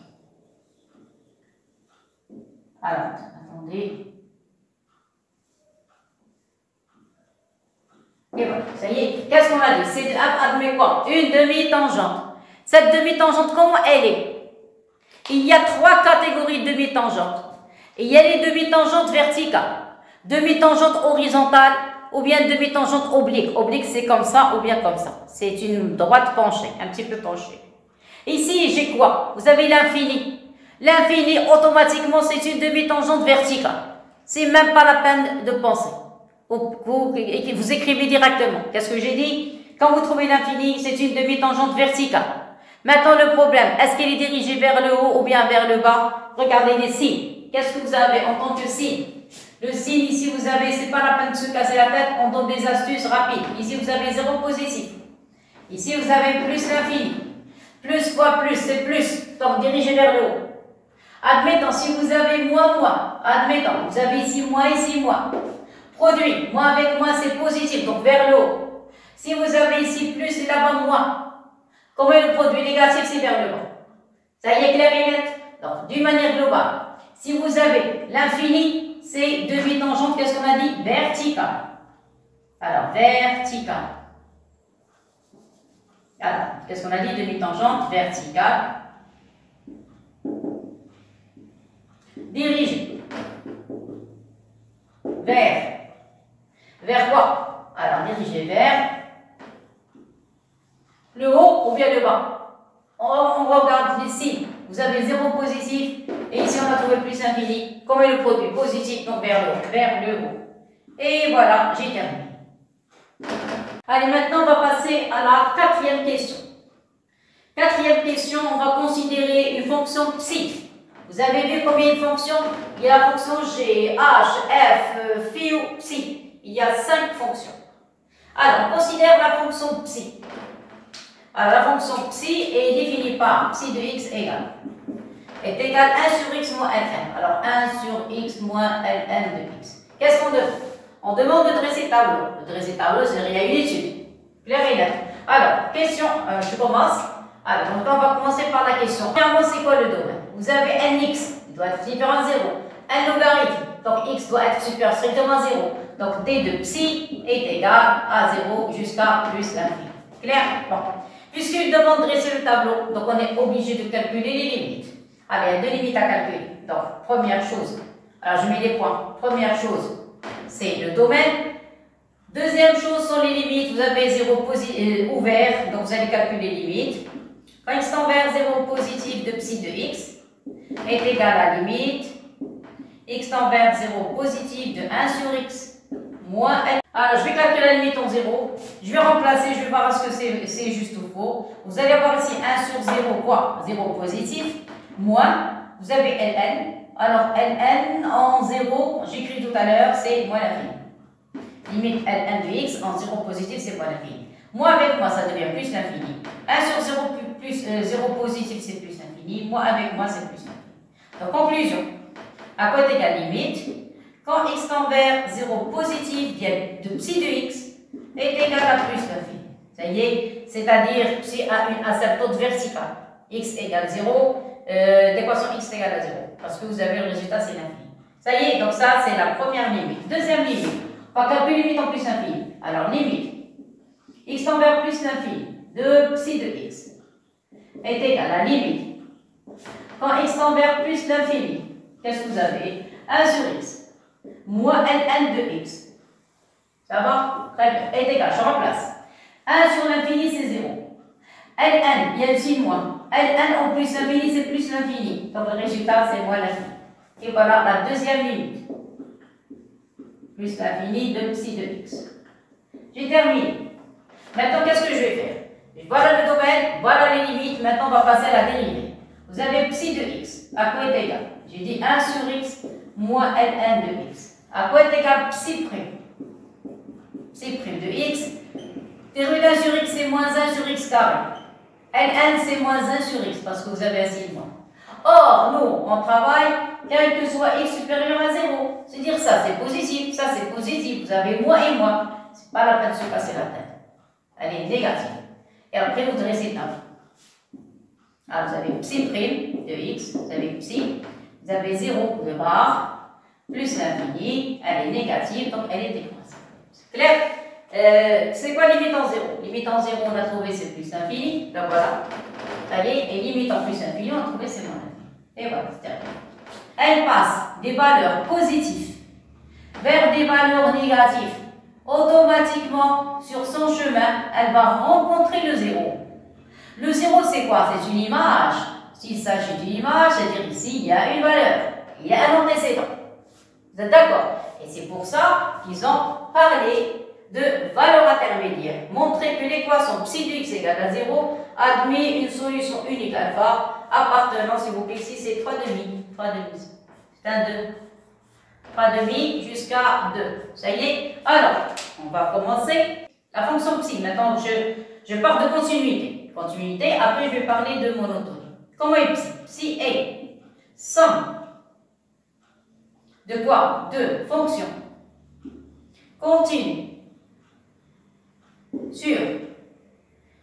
Alors, attendez. Et voilà, ça y est. Qu'est-ce qu'on a dit? C'est admet quoi? Une demi-tangente. Cette demi-tangente, comment elle est? Il y a trois catégories de demi-tangentes. Il y a les demi-tangentes verticales, demi-tangente horizontale ou bien demi-tangente oblique. Oblique, c'est comme ça ou bien comme ça. C'est une droite penchée, un petit peu penchée. Ici, j'ai quoi? Vous avez l'infini. L'infini, automatiquement, c'est une demi-tangente verticale. C'est même pas la peine de penser. Vous, écrivez directement. Qu'est-ce que j'ai dit? Quand vous trouvez l'infini, c'est une demi-tangente verticale. Maintenant, le problème, est-ce qu'elle est dirigée vers le haut ou bien vers le bas? Regardez les signes. Qu'est-ce que vous avez en tant que signe? Le signe, ici, vous avez, c'est pas la peine de se casser la tête, on donne des astuces rapides. Ici, vous avez zéro positif. Ici, vous avez plus l'infini. Plus fois plus, c'est plus. Donc, dirigé vers le haut. Admettons, si vous avez moins, moins, admettons, vous avez ici moins, ici moins. Produit, moins avec moins, c'est positif, donc vers le haut. Si vous avez ici plus et là-bas moins, comment le produit négatif, c'est vers le bas. Ça y est clair et net Donc, d'une manière globale, si vous avez l'infini, c'est demi-tangente, qu'est-ce qu'on a dit? Vertical. Alors, vertical. Alors, qu'est-ce qu'on a dit? Demi-tangente, verticale. dirige vers. Vers quoi? Alors, dirigez vers le haut ou bien le bas. On, regarde ici. Vous avez zéro positif et ici on on a trouvé le plus infini. Comme le produit positif, donc vers le, vers le haut. Et voilà, j'ai terminé. Allez, maintenant, on va passer à la quatrième question. Quatrième question, on va considérer une fonction psi. Vous avez vu combien de fonctions Il y a la fonction g, h, f, phi ou psi. Il y a cinq fonctions. Alors, on considère la fonction psi. Alors, la fonction psi est définie par psi de x égale est égal 1 sur x moins ln. Alors, 1 sur x moins ln de x. Qu'est-ce qu'on demande? On demande de dresser tableau. De dresser tableau, c'est rien une étude. Clair et net. Alors, question, euh, je commence. Alors, donc on va commencer par la question. Premièrement, c'est quoi le domaine? Vous avez nx, il doit être supérieur à 0. Un logarithme, donc x doit être supérieur strictement à 0. Donc d de psi est égal à 0 jusqu'à plus l'infini. Clair? Bon. Puisqu'il demande de dresser le tableau, donc on est obligé de calculer les limites. Allez, il y a deux limites à calculer. Donc, première chose, alors je mets les points. Première chose, c'est le domaine. Deuxième chose sont les limites. Vous avez 0 euh, ouvert, donc vous allez calculer les limites. Quand x tend vers 0 positif de psi de x est égal à la limite x tend vers 0 positif de 1 sur x moins n. Alors, je vais calculer la limite en 0. Je vais remplacer, je vais voir ce que c'est juste ou faux. Vous allez avoir ici 1 sur 0, quoi? 0 positif, moins, vous avez ln. Alors, ln en 0, j'écris tout à l'heure, c'est moins l'infini. Limite ln de x en 0 positif, c'est moins l'infini. Moins avec moi, ça devient plus l'infini. 1 sur 0, plus, 0 euh, positif, c'est plus l'infini. Moins avec moi, c'est plus l'infini. Donc, conclusion. À côté de la limite, quand x tend vers 0 positif, de psi de x est égal à plus l'infini. Ça y est, c'est-à-dire psi a une asymptote verticale. x égale 0, euh, d'équation x égale à 0. Parce que vous avez le résultat, c'est l'infini. Ça y est, donc ça, c'est la première limite. Deuxième limite, on va calculer limite en plus infini. Alors, limite, x tend vers plus l'infini de psi de x est égal à limite. Quand x tend vers plus l'infini, qu'est-ce que vous avez 1 sur x moins ln de x. Ça va Très bien. Est égal, je remplace. 1 sur l'infini, c'est 0. ln, il y a ici moins. Ln en plus l'infini, c'est plus l'infini. Donc le résultat, c'est moins l'infini. Et voilà la deuxième limite. Plus l'infini de psi de x. J'ai terminé. Maintenant, qu'est-ce que je vais faire? Voilà le domaine, voilà les limites. Maintenant, on va passer à la dérivée. Vous avez psi de x. À quoi est égal J'ai dit 1 sur x moins ln de x. À quoi est égal psi prime Psi prime de x. Dérivé d'un sur x, c'est moins 1 sur x carré. Ln, c'est moins 1 sur x, parce que vous avez un signe moins. Or, nous, on travaille quel que soit x supérieur à 0. C'est dire ça, c'est positif, ça, c'est positif. Vous avez moins et moins. C'est pas la peine de se passer la tête. Elle est négative. Et après, vous dressez tableau. Alors, vous avez psi prime de x, vous avez psi, vous avez 0 de barre, plus l'infini, elle est négative, donc elle est décroissante. C'est clair? Euh, c'est quoi limite en 0 Limite en 0, on a trouvé c'est plus infini. Donc voilà. Ça y est. Et limite en plus infini, on a trouvé c'est moins infini. Et voilà, c'est terminé. Elle passe des valeurs positives vers des valeurs négatives. Automatiquement, sur son chemin, elle va rencontrer le 0. Le 0, c'est quoi? C'est une image. S'il s'agit d'une image, c'est-à-dire ici, il y a une valeur. Il y a un antécédent. Vous êtes d'accord? Et c'est pour ça qu'ils ont parlé de valeur intermédiaire. Montrer que l'équation psi de x égale à 0 admet une solution unique alpha appartenant, s'il vous plaît, ici c'est 3 demi. 3 demi. C'est un 2. 3 demi jusqu'à 2. Ça y est? Alors, on va commencer la fonction psi. Maintenant, je, je pars de continuité. Continuité, après je vais parler de monotonie. Comment est psi Psi est somme de quoi? De fonction continue sur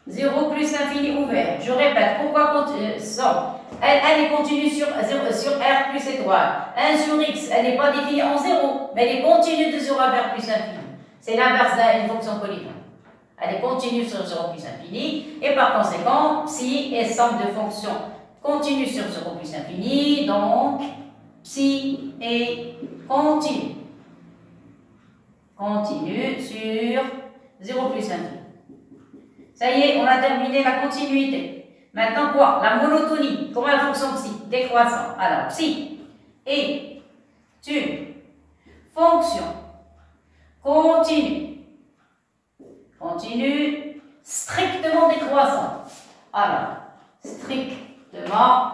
0 plus infini ouvert. Je répète, pourquoi euh, somme? Elle, est continue sur, 0, sur R plus étoile. 1 sur X, elle n'est pas définie en 0, mais elle est continue de 0 à R plus infini. C'est l'inverse d'une fonction polynôme. Elle est continue sur 0 plus infini, et par conséquent, psi est somme de fonctions continue sur 0 plus infini, donc psi est continue. Continue sur 0 plus infini. Ça y est, on a terminé la continuité. Maintenant quoi? La monotonie. Comment elle fonctionne psi? Décroissant. Alors, psi, est une fonction continue, continue, strictement décroissante. Alors, strictement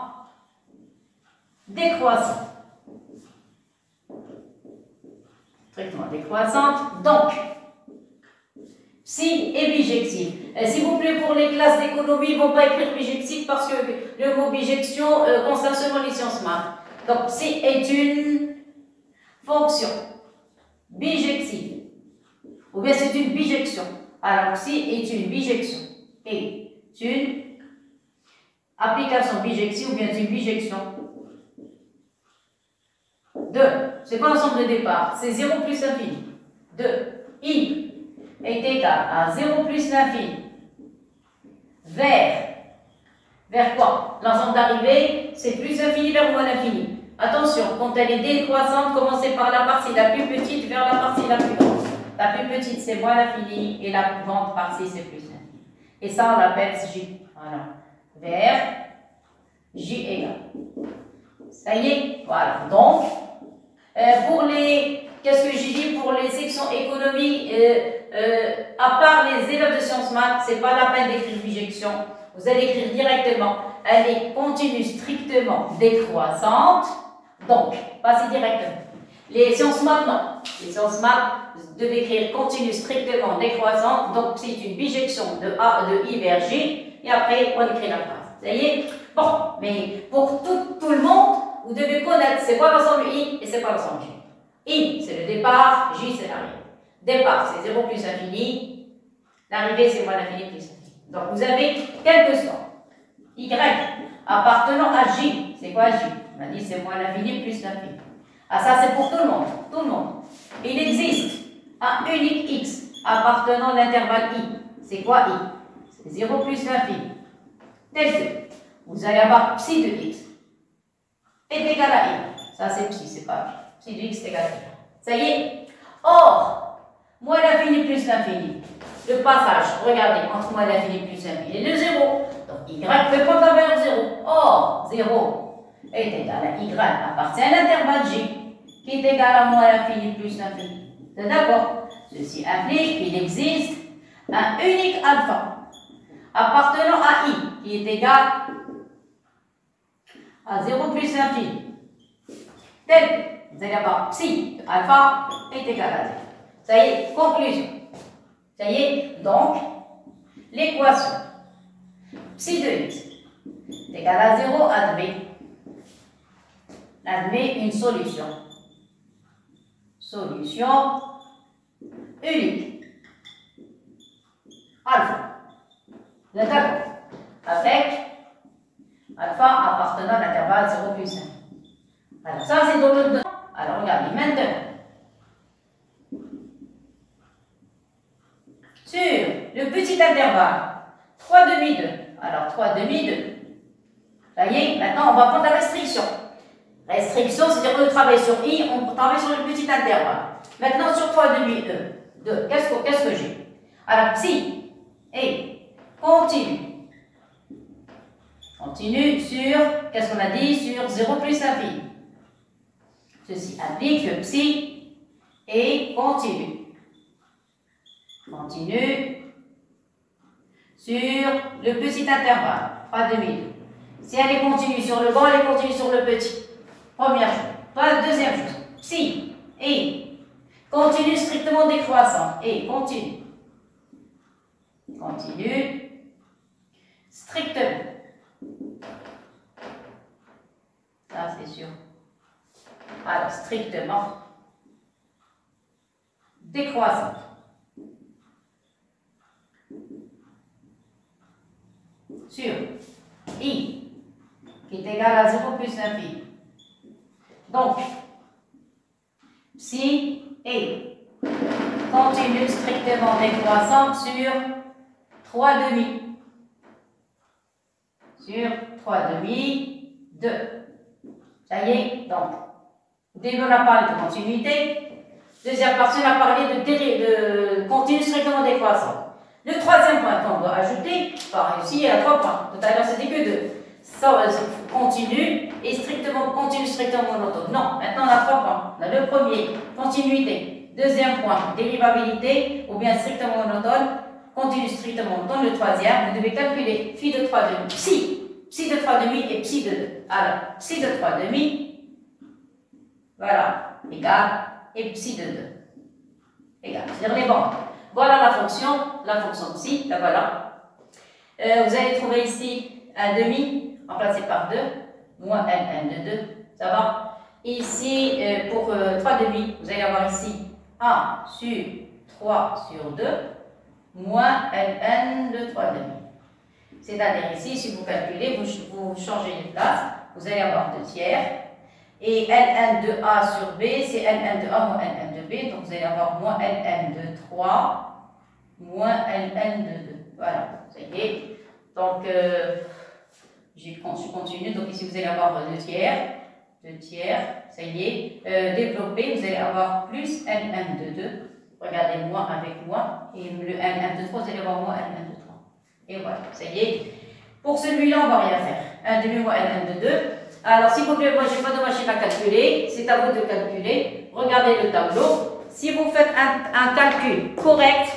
décroissante. Strictement décroissante. Donc, si et bijectif. Euh, s'il vous plaît, pour les classes d'économie, ils ne vont pas écrire bijectif parce que le mot bijection euh, concerne seulement les sciences maths. Donc, si est une fonction bijective, ou bien c'est une bijection. Alors, si est une bijection, est une application bijective ou bien une bijection de, c'est quoi l'ensemble de départ? C'est 0 plus infini. De i est égal à 0 plus l'infini vers, vers quoi? L'ensemble d'arrivée, c'est plus infini vers moins l'infini. Attention, quand elle est décroissante, commencez par la partie la plus petite vers la partie la plus grande. La plus petite, c'est moins l'infini, et la grande partie, c'est plus l'infini. Et ça, on l'appelle J. Voilà. Vers J égale. Ça y est Voilà. Donc, euh, pour les... Qu'est-ce que j'ai dit pour les sections économie euh, euh, À part les élèves de sciences maths, c'est pas la peine d'écrire bijection. Vous allez écrire directement. Elle est continue strictement décroissante donc, passez directement. Les sciences maths, non. Les sciences maths, vous devez écrire continue strictement décroissante. Donc, c'est une bijection de A de I vers J. Et après, on écrit la phrase. Y est Bon, mais pour tout, tout le monde, vous devez connaître c'est quoi l'ensemble I et c'est quoi l'ensemble J. I, c'est le départ, J, c'est l'arrivée. Départ, c'est 0 plus infini. L'arrivée, c'est moins l'infini plus infini. Donc, vous avez quelques sortes. Y appartenant à J. C'est quoi J? On a dit c'est moins l'infini plus l'infini. Ah, ça c'est pour tout le monde. Tout le monde. Il existe un unique x appartenant à l'intervalle i. C'est quoi i? C'est 0 plus l'infini. Que vous allez avoir psi de x est égal à i. Ça c'est psi, c'est pas psi. De x est égal à i. Ça y est Or, moins l'infini plus l'infini, le passage, regardez, entre moins l'infini plus l'infini le 0. Donc y peut prendre la valeur 0. Or, 0 est égal à y appartient à l'intervalle g, qui est égal à moins l'infini plus l'infini. D'accord? Ceci implique qu'il existe un unique alpha appartenant à i, qui est égal à 0 plus l'infini. Tel, vous allez avoir psi alpha est égal à 0. Ça y est, conclusion. Ça y est, donc, l'équation psi de x est égal à 0 admet admet une solution. Solution unique. Alpha. D'accord Avec alpha appartenant à l'intervalle 0 plus 1. Alors, ça, c'est dans le Alors, regardez, maintenant. Sur le petit intervalle, 3 demi 2. Alors, 3 demi 2. Ça y est, maintenant, on va prendre la restriction. Restriction, c'est-à-dire qu'on travaille sur I, on travaille sur le petit intervalle. Maintenant, sur 3 demi 2, qu'est-ce que, que j'ai? Alors, psi et continue. Continue sur, qu'est-ce qu'on a dit Sur 0 plus infini. Ceci implique que psi et continue. Continue sur le petit intervalle, 3 demi 2. Si elle est continue sur le grand, elle est continue sur le petit. Première chose. Pas deuxième chose. Si et continue strictement décroissant. Et continue. Continue strictement. Ça, c'est sûr. Alors, strictement décroissant. Sur I, qui est égal à 0 plus l'infini. Donc, psi et continue strictement décroissante sur 3 demi. Sur 3 demi, 2. Ça y est, donc, début on a parlé de continuité. Deuxième partie, on a parlé de, de continue strictement décroissante. Le troisième point qu'on doit ajouter, par ici, il y a trois points. Tout à l'heure, c'était que deux. ça, continu et strictement continu, strictement monotone. Non, maintenant on a trois points. On a le premier, continuité. Deuxième point, dérivabilité ou bien strictement monotone, continu strictement monotone. Le troisième, vous devez calculer phi de 3 demi, psi, psi de 3 demi et psi de 2. Alors, psi de 3 demi, voilà, égal, et psi de 2. Égal, c'est-à-dire les. Voilà la fonction, la fonction psi, la voilà. Euh, vous allez trouver ici un demi remplacé par 2, moins n, n de 2, ça va Ici, euh, pour 3 euh, demi, vous allez avoir ici 1 sur 3 sur 2, moins n, n de 3 demi. C'est-à-dire ici, si vous calculez, vous, changez de place, vous allez avoir 2 tiers, et ln de a sur b, c'est ln de a moins ln de b, donc vous allez avoir moins ln de 3, moins ln de 2. Voilà, ça y est. Donc, euh, je continue. Donc ici, vous allez avoir 2 tiers. 2 tiers, ça y est. Euh, développé, vous allez avoir plus Nm de 2. Regardez moi avec moi. Et le Nm de 3, vous allez avoir moins Nm de 3. Et voilà, ça y est. Pour celui-là, on ne va rien faire. 1 demi moins Nm de 2. Alors, s'il vous plaît, moi, je n'ai pas de machine à calculer. C'est à vous de calculer. Regardez le tableau. Si vous faites un, calcul correct,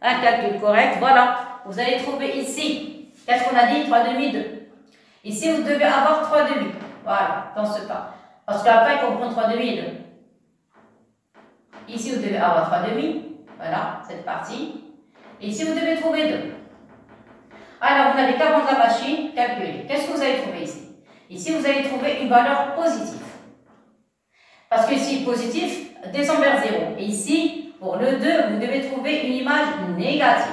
un calcul correct, voilà, vous allez trouver ici, qu'est-ce qu'on a dit? 3 demi 2. Ici, vous devez avoir 3 demi. Voilà, dans ce cas. Parce qu'après, on prend 3 demi. Ici, vous devez avoir 3 demi. Voilà, cette partie. Et ici, vous devez trouver 2. Alors, vous n'avez qu'à prendre la machine, calculer. Qu'est-ce que vous allez trouver ici? Ici, vous allez trouver une valeur positive. Parce que ici, positif descend vers 0. Et ici, pour le 2, vous devez trouver une image négative.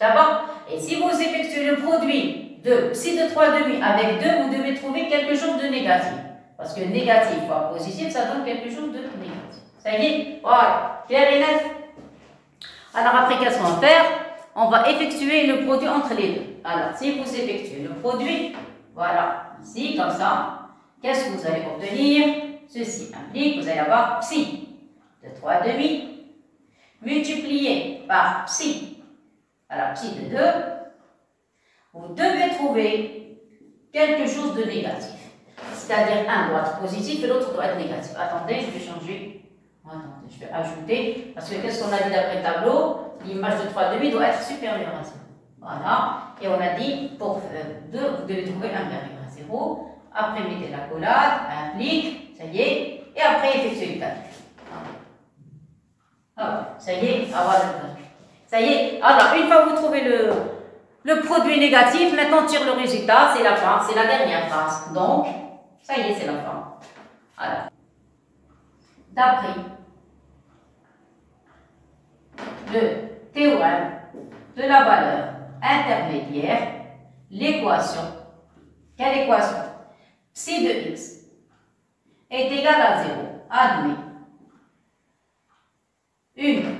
Va? Et si vous effectuez le produit de psi de 3 demi avec 2, vous devez trouver quelque chose de négatif. Parce que négatif fois positif, ça donne quelque chose de négatif. Ça y est? Voilà. Clair et Alors après, qu'est-ce qu'on va faire? On va effectuer le produit entre les deux. Alors, si vous effectuez le produit, voilà, ici, comme ça, qu'est-ce que vous allez obtenir? Ceci implique que vous allez avoir psi de 3 demi multiplié par psi, alors psi de 2 vous devez trouver quelque chose de négatif. C'est-à-dire un doit être positif et l'autre doit être négatif. Attendez, je vais changer. Attendez, je vais ajouter. Parce que qu'est-ce qu'on a dit d'après le tableau? L'image de 3 demi doit être supérieure à 0. Voilà. Et on a dit, pour 2, euh, vous devez trouver inférieur à 0. Après, mettez la collade, implique, ça y est. Et après, effectuez le calcul. Ah, ça y est, calcul. Ça y est. Alors, une fois que vous trouvez le, le produit négatif, maintenant tire le résultat, c'est la fin, c'est la dernière phrase. Donc, ça y est, c'est la fin. Alors, d'après le théorème de la valeur intermédiaire, l'équation, quelle équation? Psi de x est égal à 0. Admet une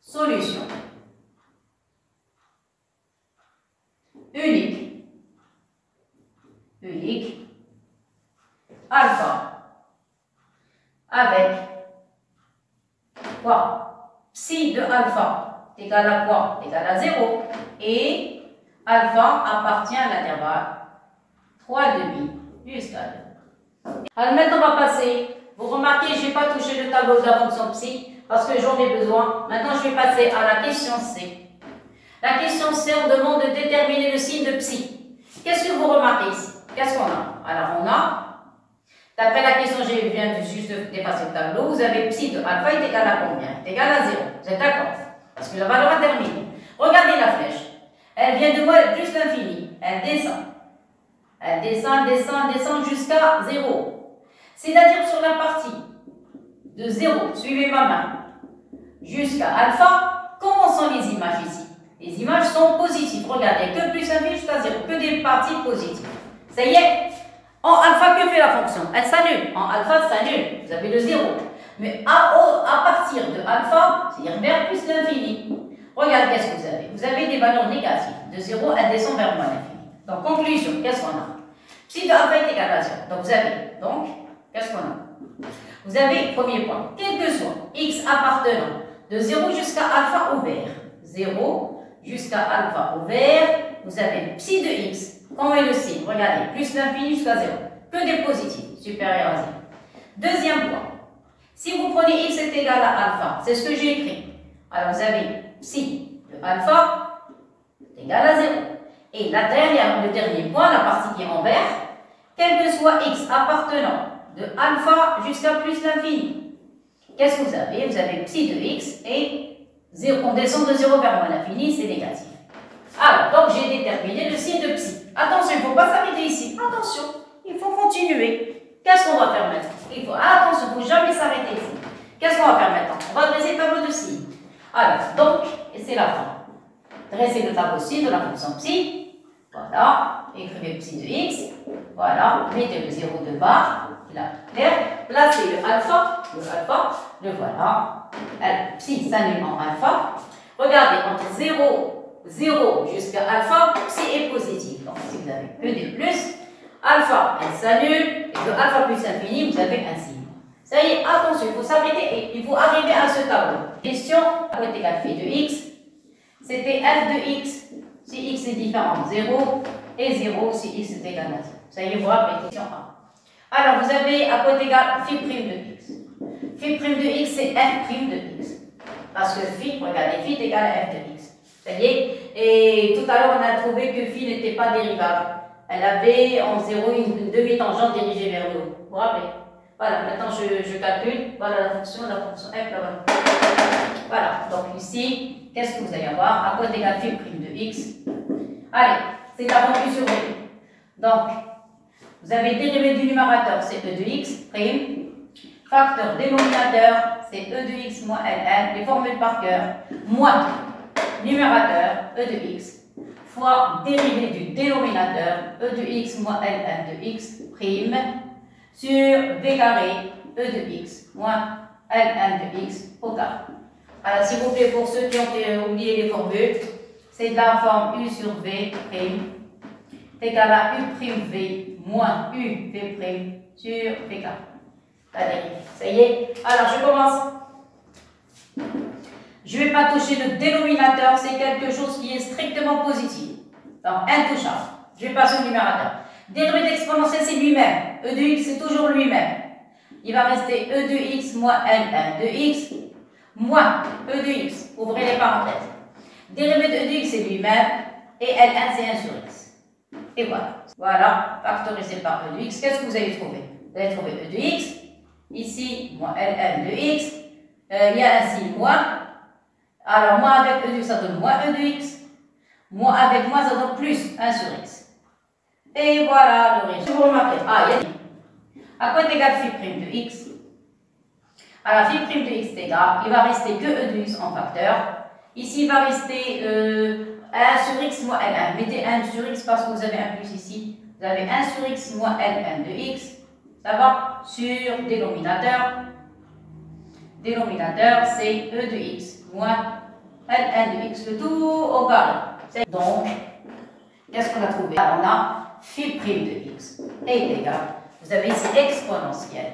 solution unique, unique, alpha, avec quoi? Psi de alpha est égal à quoi? Égal à 0. Et alpha appartient à l'intervalle 3 demi jusqu'à 2. Alors maintenant, on va passer. Vous remarquez, je n'ai pas touché le tableau de la fonction psi parce que j'en ai besoin. Maintenant, je vais passer à la question C. La question C, on demande de déterminer le signe de psi. Qu'est-ce que vous remarquez ici? Qu'est-ce qu'on a? Alors, on a, d'après la question, je viens juste d'effacer le tableau, vous avez psi de alpha est égal à combien? Est égal à 0. Vous êtes d'accord? Parce que la valeur a terminé. Regardez la flèche. Elle vient de voir plus l'infini. Elle descend. Elle descend, descend, descend jusqu'à 0. C'est-à-dire sur la partie de 0, suivez ma main, jusqu'à alpha, comment sont les images ici? Les images sont positives. Regardez, que plus infini jusqu'à 0, que des parties positives. Ça y est, en alpha, que fait la fonction? Elle s'annule. En alpha, s'annule. Vous avez le 0. Mais à, à partir de alpha, c'est-à-dire vers plus l'infini, regardez qu'est-ce que vous avez? Vous avez des valeurs négatives. De 0, elle descend vers moins l'infini. Donc, conclusion, qu'est-ce qu'on a? Si de alpha est égal à 0, donc vous avez, donc, qu'est-ce qu'on a? Vous avez, premier point, quel que soit x appartenant de 0 jusqu'à alpha ouvert, 0, jusqu'à alpha au vert, vous avez psi de x Comment est le signe Regardez, plus l'infini jusqu'à 0. Que des positifs, supérieurs à 0. Deuxième point. Si vous prenez x est égal à alpha, c'est ce que j'ai écrit. Alors vous avez psi de alpha est égal à 0. Et la dernière, le dernier point, la partie qui est en vert, quel que soit x appartenant de alpha jusqu'à plus l'infini, qu'est-ce que vous avez? Vous avez psi de x et 0, on descend de 0 vers moins l'infini, c'est négatif. Alors, donc j'ai déterminé le signe de psi. Attention, il ne faut pas s'arrêter ici. Attention, il faut continuer. Qu'est-ce qu'on va faire maintenant? Il faut, Attention, il ne faut jamais s'arrêter ici. Qu'est-ce qu'on va faire maintenant? On va dresser le tableau de signes. Alors, donc, c'est la fin. Dresser le tableau de de la fonction psi. Voilà, écrivez psi de x. Voilà, mettez le 0 de bas, là, clair. Placez le alpha, le alpha, le voilà. Psi s'annule en alpha. Regardez, entre 0 0 jusqu'à alpha, est positif. Donc, si vous avez que des plus, alpha, elle s'annule, et de alpha plus infini, vous avez un signe. Ça y est, attention, il faut s'arrêter et il faut arriver à ce tableau. Question, à côté phi de x, c'était f de x, si x est différent de 0, et 0 si x est égal à 0. Ça y est, vous rappelez, question 1. Alors, vous avez à côté égal phi prime de x. Phi prime de x, c'est f prime de x. Parce que phi, regardez, phi est égal à f de x. Ça y est Et tout à l'heure, on a trouvé que phi n'était pas dérivable. Elle avait en 0 une, demi-tangente dirigée vers le haut. Vous vous rappelez? Voilà, maintenant je, calcule. Voilà la fonction, la fonction f, là, voilà. Donc ici, qu'est-ce que vous allez avoir? À côté égal phi prime de x? Allez, c'est la conclusion. Donc, vous avez dérivé du numérateur, c'est e de x prime. Facteur dénominateur, c'est e de x moins ln. Les formules par cœur. Moins numérateur e de x fois dérivé du dénominateur e de x moins ln de x prime sur v carré e de x moins ln de x au carré. Alors, s'il vous plaît, pour ceux qui ont oublié les formules, c'est la forme u sur v prime égal à u prime v moins u v prime sur v carré. Allez, ça y est. Alors, je commence. Je ne vais pas toucher le dénominateur, c'est quelque chose qui est strictement positif. Donc, intouchable. Je vais passer au numérateur. Dérivé d'exponentiel, c'est lui-même. E de x, c'est toujours lui-même. Il va rester E de x moins L1 de x moins E de x. Ouvrez les parenthèses. Dérivé de E de x, c'est lui-même. Et L1, c'est 1 sur x. Et voilà. Voilà, factorisé par E de x. Qu'est-ce que vous allez trouver? Vous allez trouver E de x. Ici, moins L1 de x. Euh, il y a signe moins. Alors, moins avec E de x, ça donne moins E de x. Moins avec moins, ça donne plus 1 sur x. Et voilà le régime. Vous remarquez, ah, il y a À quoi est égal phi prime de x? Alors, phi prime de x est égal, il va rester que E de x en facteur. Ici, il va rester euh, 1 sur x moins L1. Mettez 1 sur x parce que vous avez un plus ici. Vous avez 1 sur x moins L1 de x. Ça va? Sur dénominateur. Dénominateur, c'est E de x moins L1 de x, le tout au carré. Donc, qu'est-ce qu'on a trouvé? On a phi prime de x est égal. Vous avez ici exponentielle.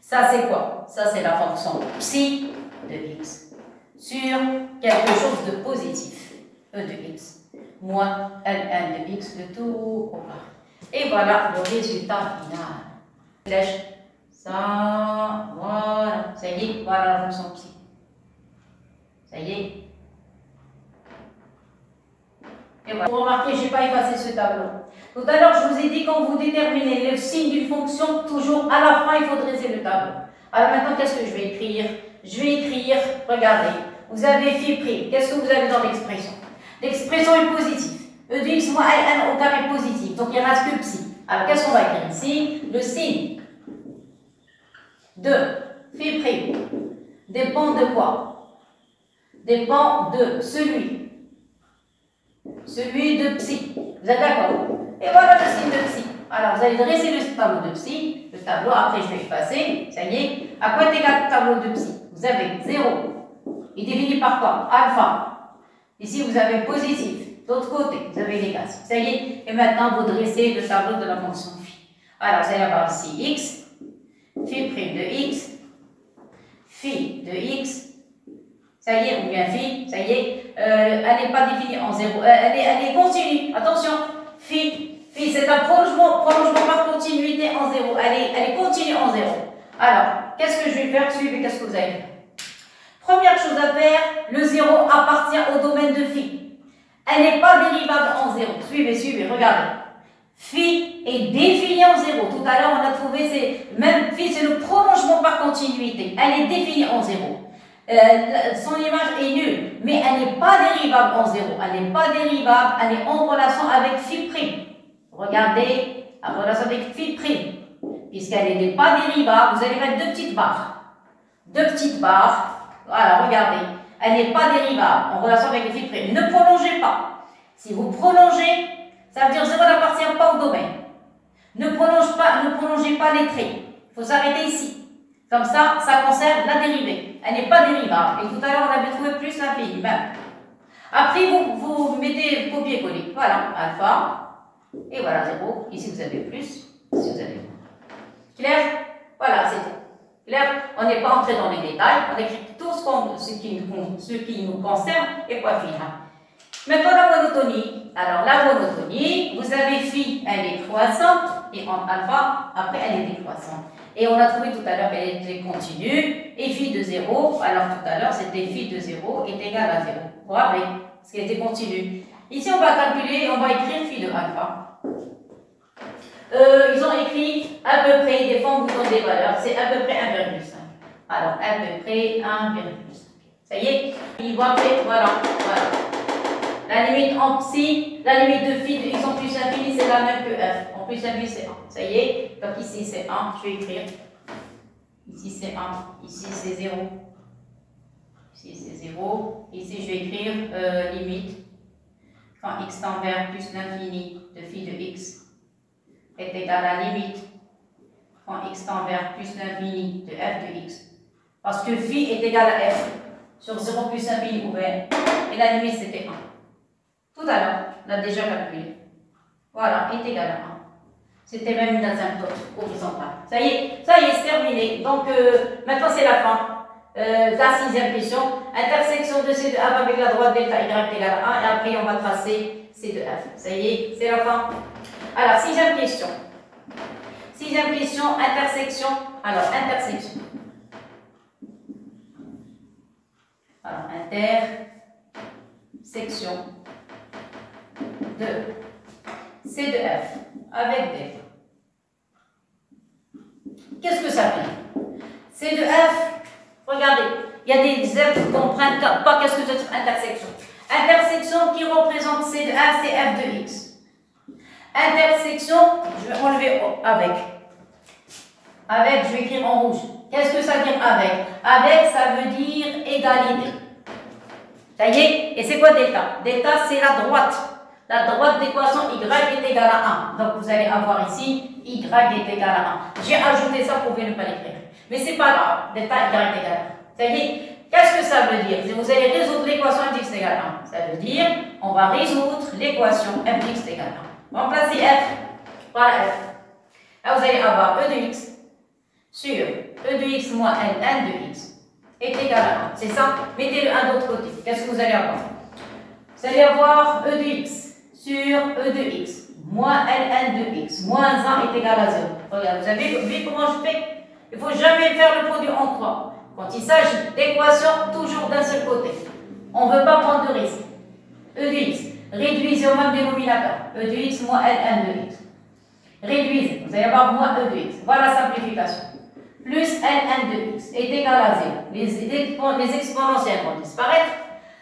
Ça, c'est quoi? Ça, c'est la fonction psi de x sur quelque chose de positif, e de x, moins ln de x, le tout au carré. Et voilà le résultat final. Flèche, ça, voilà, ça y voilà la fonction psi. Vous remarquez, je n'ai pas effacé ce tableau. Tout à l'heure, je vous ai dit quand vous déterminez le signe d'une fonction, toujours à la fin, il faut dresser le tableau. Alors maintenant, qu'est-ce que je vais écrire? Je vais écrire, regardez, vous avez phi prime. Qu'est-ce que vous avez dans l'expression? L'expression est positive. E de x moins ln au carré positif. Donc il ne reste que psi. Alors qu'est-ce qu'on va écrire ici? Le signe de phi prime dépend de quoi? Dépend de celui celui de psi. Vous êtes d'accord Et voilà le signe de psi. Alors, vous allez dresser le tableau de psi. Le tableau, après, je vais effacer. Ça y est. À quoi est égal le tableau de psi Vous avez 0. Il définit par quoi? Alpha. Ici, vous avez positif. D'autre côté, vous avez négatif. Ça y est. Et maintenant, vous dressez le tableau de la fonction phi. Alors, vous allez avoir ici x, phi prime de x, phi de x, ça y est, ou bien phi, ça y est, euh, elle n'est pas définie en 0, euh, elle, est, elle est continue, attention, Phi, phi c'est un prolongement, prolongement par continuité en zéro. Elle est, elle est continue en zéro. Alors, qu'est-ce que je vais faire? Suivez, qu'est-ce que vous allez faire? Première chose à faire, le zéro appartient au domaine de phi. Elle n'est pas dérivable en zéro. Suivez, suivez, regardez. Phi est définie en zéro. Tout à l'heure, on a trouvé, c'est même phi, c'est le prolongement par continuité. Elle est définie en zéro. Euh, son image est nulle, mais elle n'est pas dérivable en zéro. Elle n'est pas dérivable, elle est en relation avec phi prime. Regardez, en relation avec phi prime. Puisqu'elle n'est pas dérivable, vous allez mettre deux petites barres. Deux petites barres. Voilà, regardez. Elle n'est pas dérivable en relation avec phi prime. Ne prolongez pas. Si vous prolongez, ça veut dire zéro n'appartient pas au domaine. Ne, prolonge pas, ne prolongez pas les traits. Il faut s'arrêter ici. Comme ça, ça conserve la dérivée. Elle n'est pas dérivable. Et tout à l'heure, on avait trouvé plus l'infini, même. Après, vous, vous mettez copier-coller. Voilà, alpha. Et voilà, 0. Ici, vous avez plus. Ici, vous avez Clair? Voilà, c'est tout. Clair? On n'est pas entré dans les détails. On écrit tout ce, ce, qui, ce qui nous concerne et point final. Maintenant, la monotonie. Alors, la monotonie, vous avez phi, elle est croissante, et en alpha, après, elle est décroissante. Et on a trouvé tout à l'heure qu'elle était continue, et phi de 0, alors tout à l'heure c'était phi de 0 est égal à 0. Vous rappelez Parce qu'elle était continue. Ici on va calculer, on va écrire phi de alpha. Euh, ils ont écrit à peu près, des fois on vous donne des valeurs, c'est à peu près 1,5. Alors à peu près 1,5. Ça y est Il va après, voilà, voilà. La limite en psi, la limite de phi de x en plus infini, c'est la même que f plus plus, c'est 1. Ça y est, donc ici c'est 1, je vais écrire. Ici c'est 1, ici c'est 0. Ici c'est 0. Ici je vais écrire euh, limite quand x tend vers plus l'infini de phi de x est égal à limite quand x tend vers plus l'infini de f de x. Parce que phi est égal à f sur 0 plus infini ouvert. Et la limite c'était 1. Tout à l'heure, on a déjà calculé. Voilà, est égal à 1. C'était même une asymptote horizontale. Ça y est, ça y est, c'est terminé. Donc, euh, maintenant, c'est la fin. Euh, la sixième question. Intersection de C de F avec la droite delta Y égale à 1. Et après, on va tracer C de F. Ça y est, c'est la fin. Alors, sixième question. Sixième question, intersection. Alors, intersection. Alors, intersection de C de F avec D. Qu'est-ce que ça fait C de F, regardez, il y a des F qui comprennent pas qu'est-ce que c'est intersection. Intersection qui représente C de F, c'est F de X. Intersection, je vais enlever avec. Avec, je vais écrire en rouge. Qu'est-ce que ça veut dire avec? Avec, ça veut dire égalité. Ça y est? Et c'est quoi delta? Delta, c'est la droite la droite d'équation y est égale à 1. Donc vous allez avoir ici y est égal à 1. J'ai ajouté ça pour ne pas l'écrire. Mais c'est pas grave, delta y égale à 1. Ça y est, qu'est-ce que ça veut dire? Vous allez résoudre l'équation fx égale à 1. Ça veut dire, on va résoudre l'équation fx égale à 1. Remplacez f par f. Là, vous allez avoir e de x sur e de x moins ln de x est égal à 1. C'est ça? Mettez-le à l'autre côté. Qu'est-ce que vous allez avoir? Vous allez avoir e de x sur E de x moins ln de x moins 1 est égal à 0. Regarde, vous avez vu comment je fais? Il ne faut jamais faire le produit en croix. Quand il s'agit d'équations, toujours d'un seul côté. On ne veut pas prendre de risque. E de x, réduisez au même dénominateur. E de x moins ln de x. Réduisez, vous allez avoir moins E de x. Voilà la simplification. Plus ln de x est égal à 0. Les, les exponentielles vont disparaître.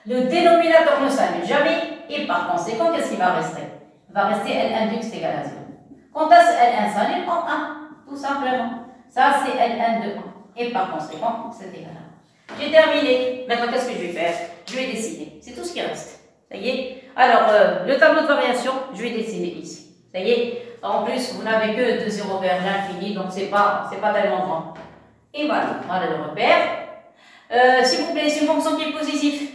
Le dénominateur ne s'annule jamais et par conséquent, qu'est-ce qui va rester? Va rester L1 de x égale à 0. Quant à ce L1 s'annule en 1, tout simplement. Ça, c'est L1 de 1. Et par conséquent, c'est égal à 1. J'ai terminé. Maintenant, qu'est-ce que je vais faire? Je vais dessiner. C'est tout ce qui reste. Ça y est? Alors, euh, le tableau de variation, je vais dessiner ici. Ça y est? En plus, vous n'avez que de 0 vers l'infini, donc c'est pas, pas tellement grand. Et voilà, voilà le repère. Euh, S'il vous plaît, c'est une fonction qui est positive.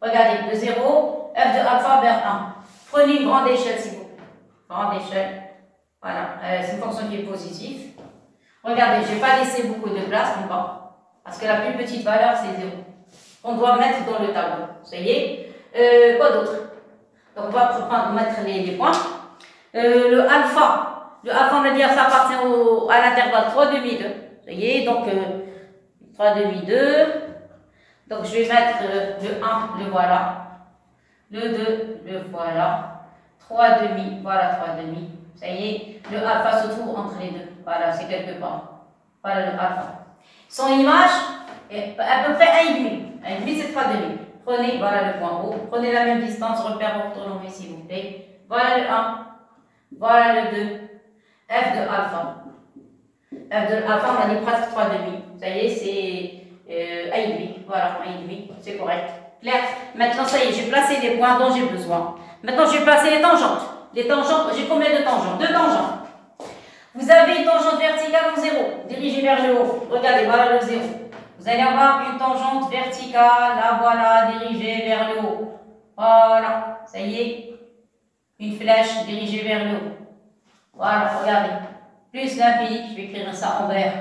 Regardez, de 0 f de alpha vers 1. Prenez une grande échelle, s'il vous plaît. Grande échelle. Voilà, euh, c'est une fonction qui est positive. Regardez, je n'ai pas laissé beaucoup de place en bas. Parce que la plus petite valeur, c'est 0. On doit mettre dans le tableau. Ça y est. Euh, quoi d'autre? Donc, on va prendre, mettre les, points. Euh, le alpha, le alpha, on dire, ça appartient au, à l'intervalle 3 demi 2. Vous voyez, donc euh, 3 demi 2. Donc je vais mettre euh, le 1, le voilà. Le 2, le voilà. 3 demi, voilà 3 demi. Ça y est, le alpha se trouve entre les deux. Voilà, c'est quelque part. Voilà le alpha. Son image est à peu près 1,5. 1,5 c'est 3 demi. Prenez, voilà le point haut. Prenez la même distance, repère orthonormé s'il vous plaît. Voilà le 1. Voilà le 2. F de alpha. F de alpha, on a dit presque 3 demi. Ça y est, c'est euh, 1,5. Voilà, 1,5. C'est correct. Clair Maintenant, ça y est, j'ai placé les points dont j'ai besoin. Maintenant, je vais placer les tangentes. Les tangentes, j'ai combien de tangentes? Deux tangentes. Vous avez une tangente verticale en 0, dirigée vers le haut. Regardez, voilà le 0. Vous allez avoir une tangente verticale, là voilà, dirigée vers le haut. Voilà, ça y est. Une flèche dirigée vers le haut. Voilà, regardez. Plus l'infini, je vais écrire ça en vert.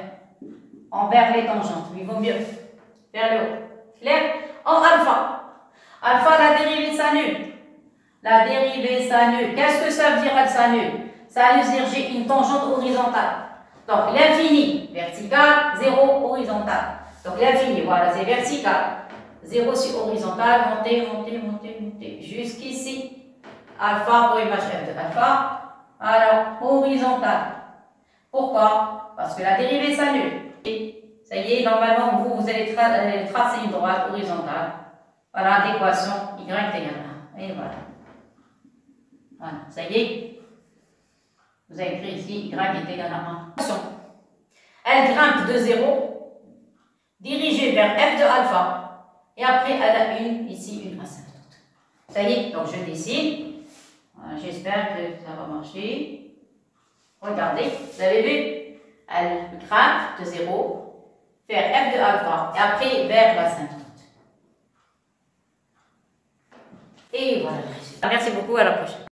Envers les tangentes, il vaut mieux. Vers le haut. Clair En alpha. Alpha, la dérivée s'annule. La dérivée s'annule. Qu'est-ce que ça veut dire, elle s'annule Ça veut dire j'ai une tangente horizontale. Donc l'infini, vertical, 0, horizontal. Donc l'infini, voilà, c'est vertical. 0 sur horizontal, monter, monter, monter, monter. Jusqu'ici. Alpha pour image f de alpha. Alors, horizontal. Pourquoi? Parce que la dérivée s'annule. Ça y est, normalement, vous, vous allez tracer une droite horizontale. Voilà, d'équation y égale 1. Et voilà. Voilà, ça y est. Vous avez écrit ici y est égal à 1. Elle grimpe de 0, dirigée vers f de alpha. Et après, elle a une, ici, une asymptote. Ça y est, donc je dessine. J'espère que ça va marcher. Regardez, vous avez vu? Elle grimpe de 0 vers f de alpha. Et après, vers l'asymptote. Et voilà. Merci beaucoup, à la prochaine.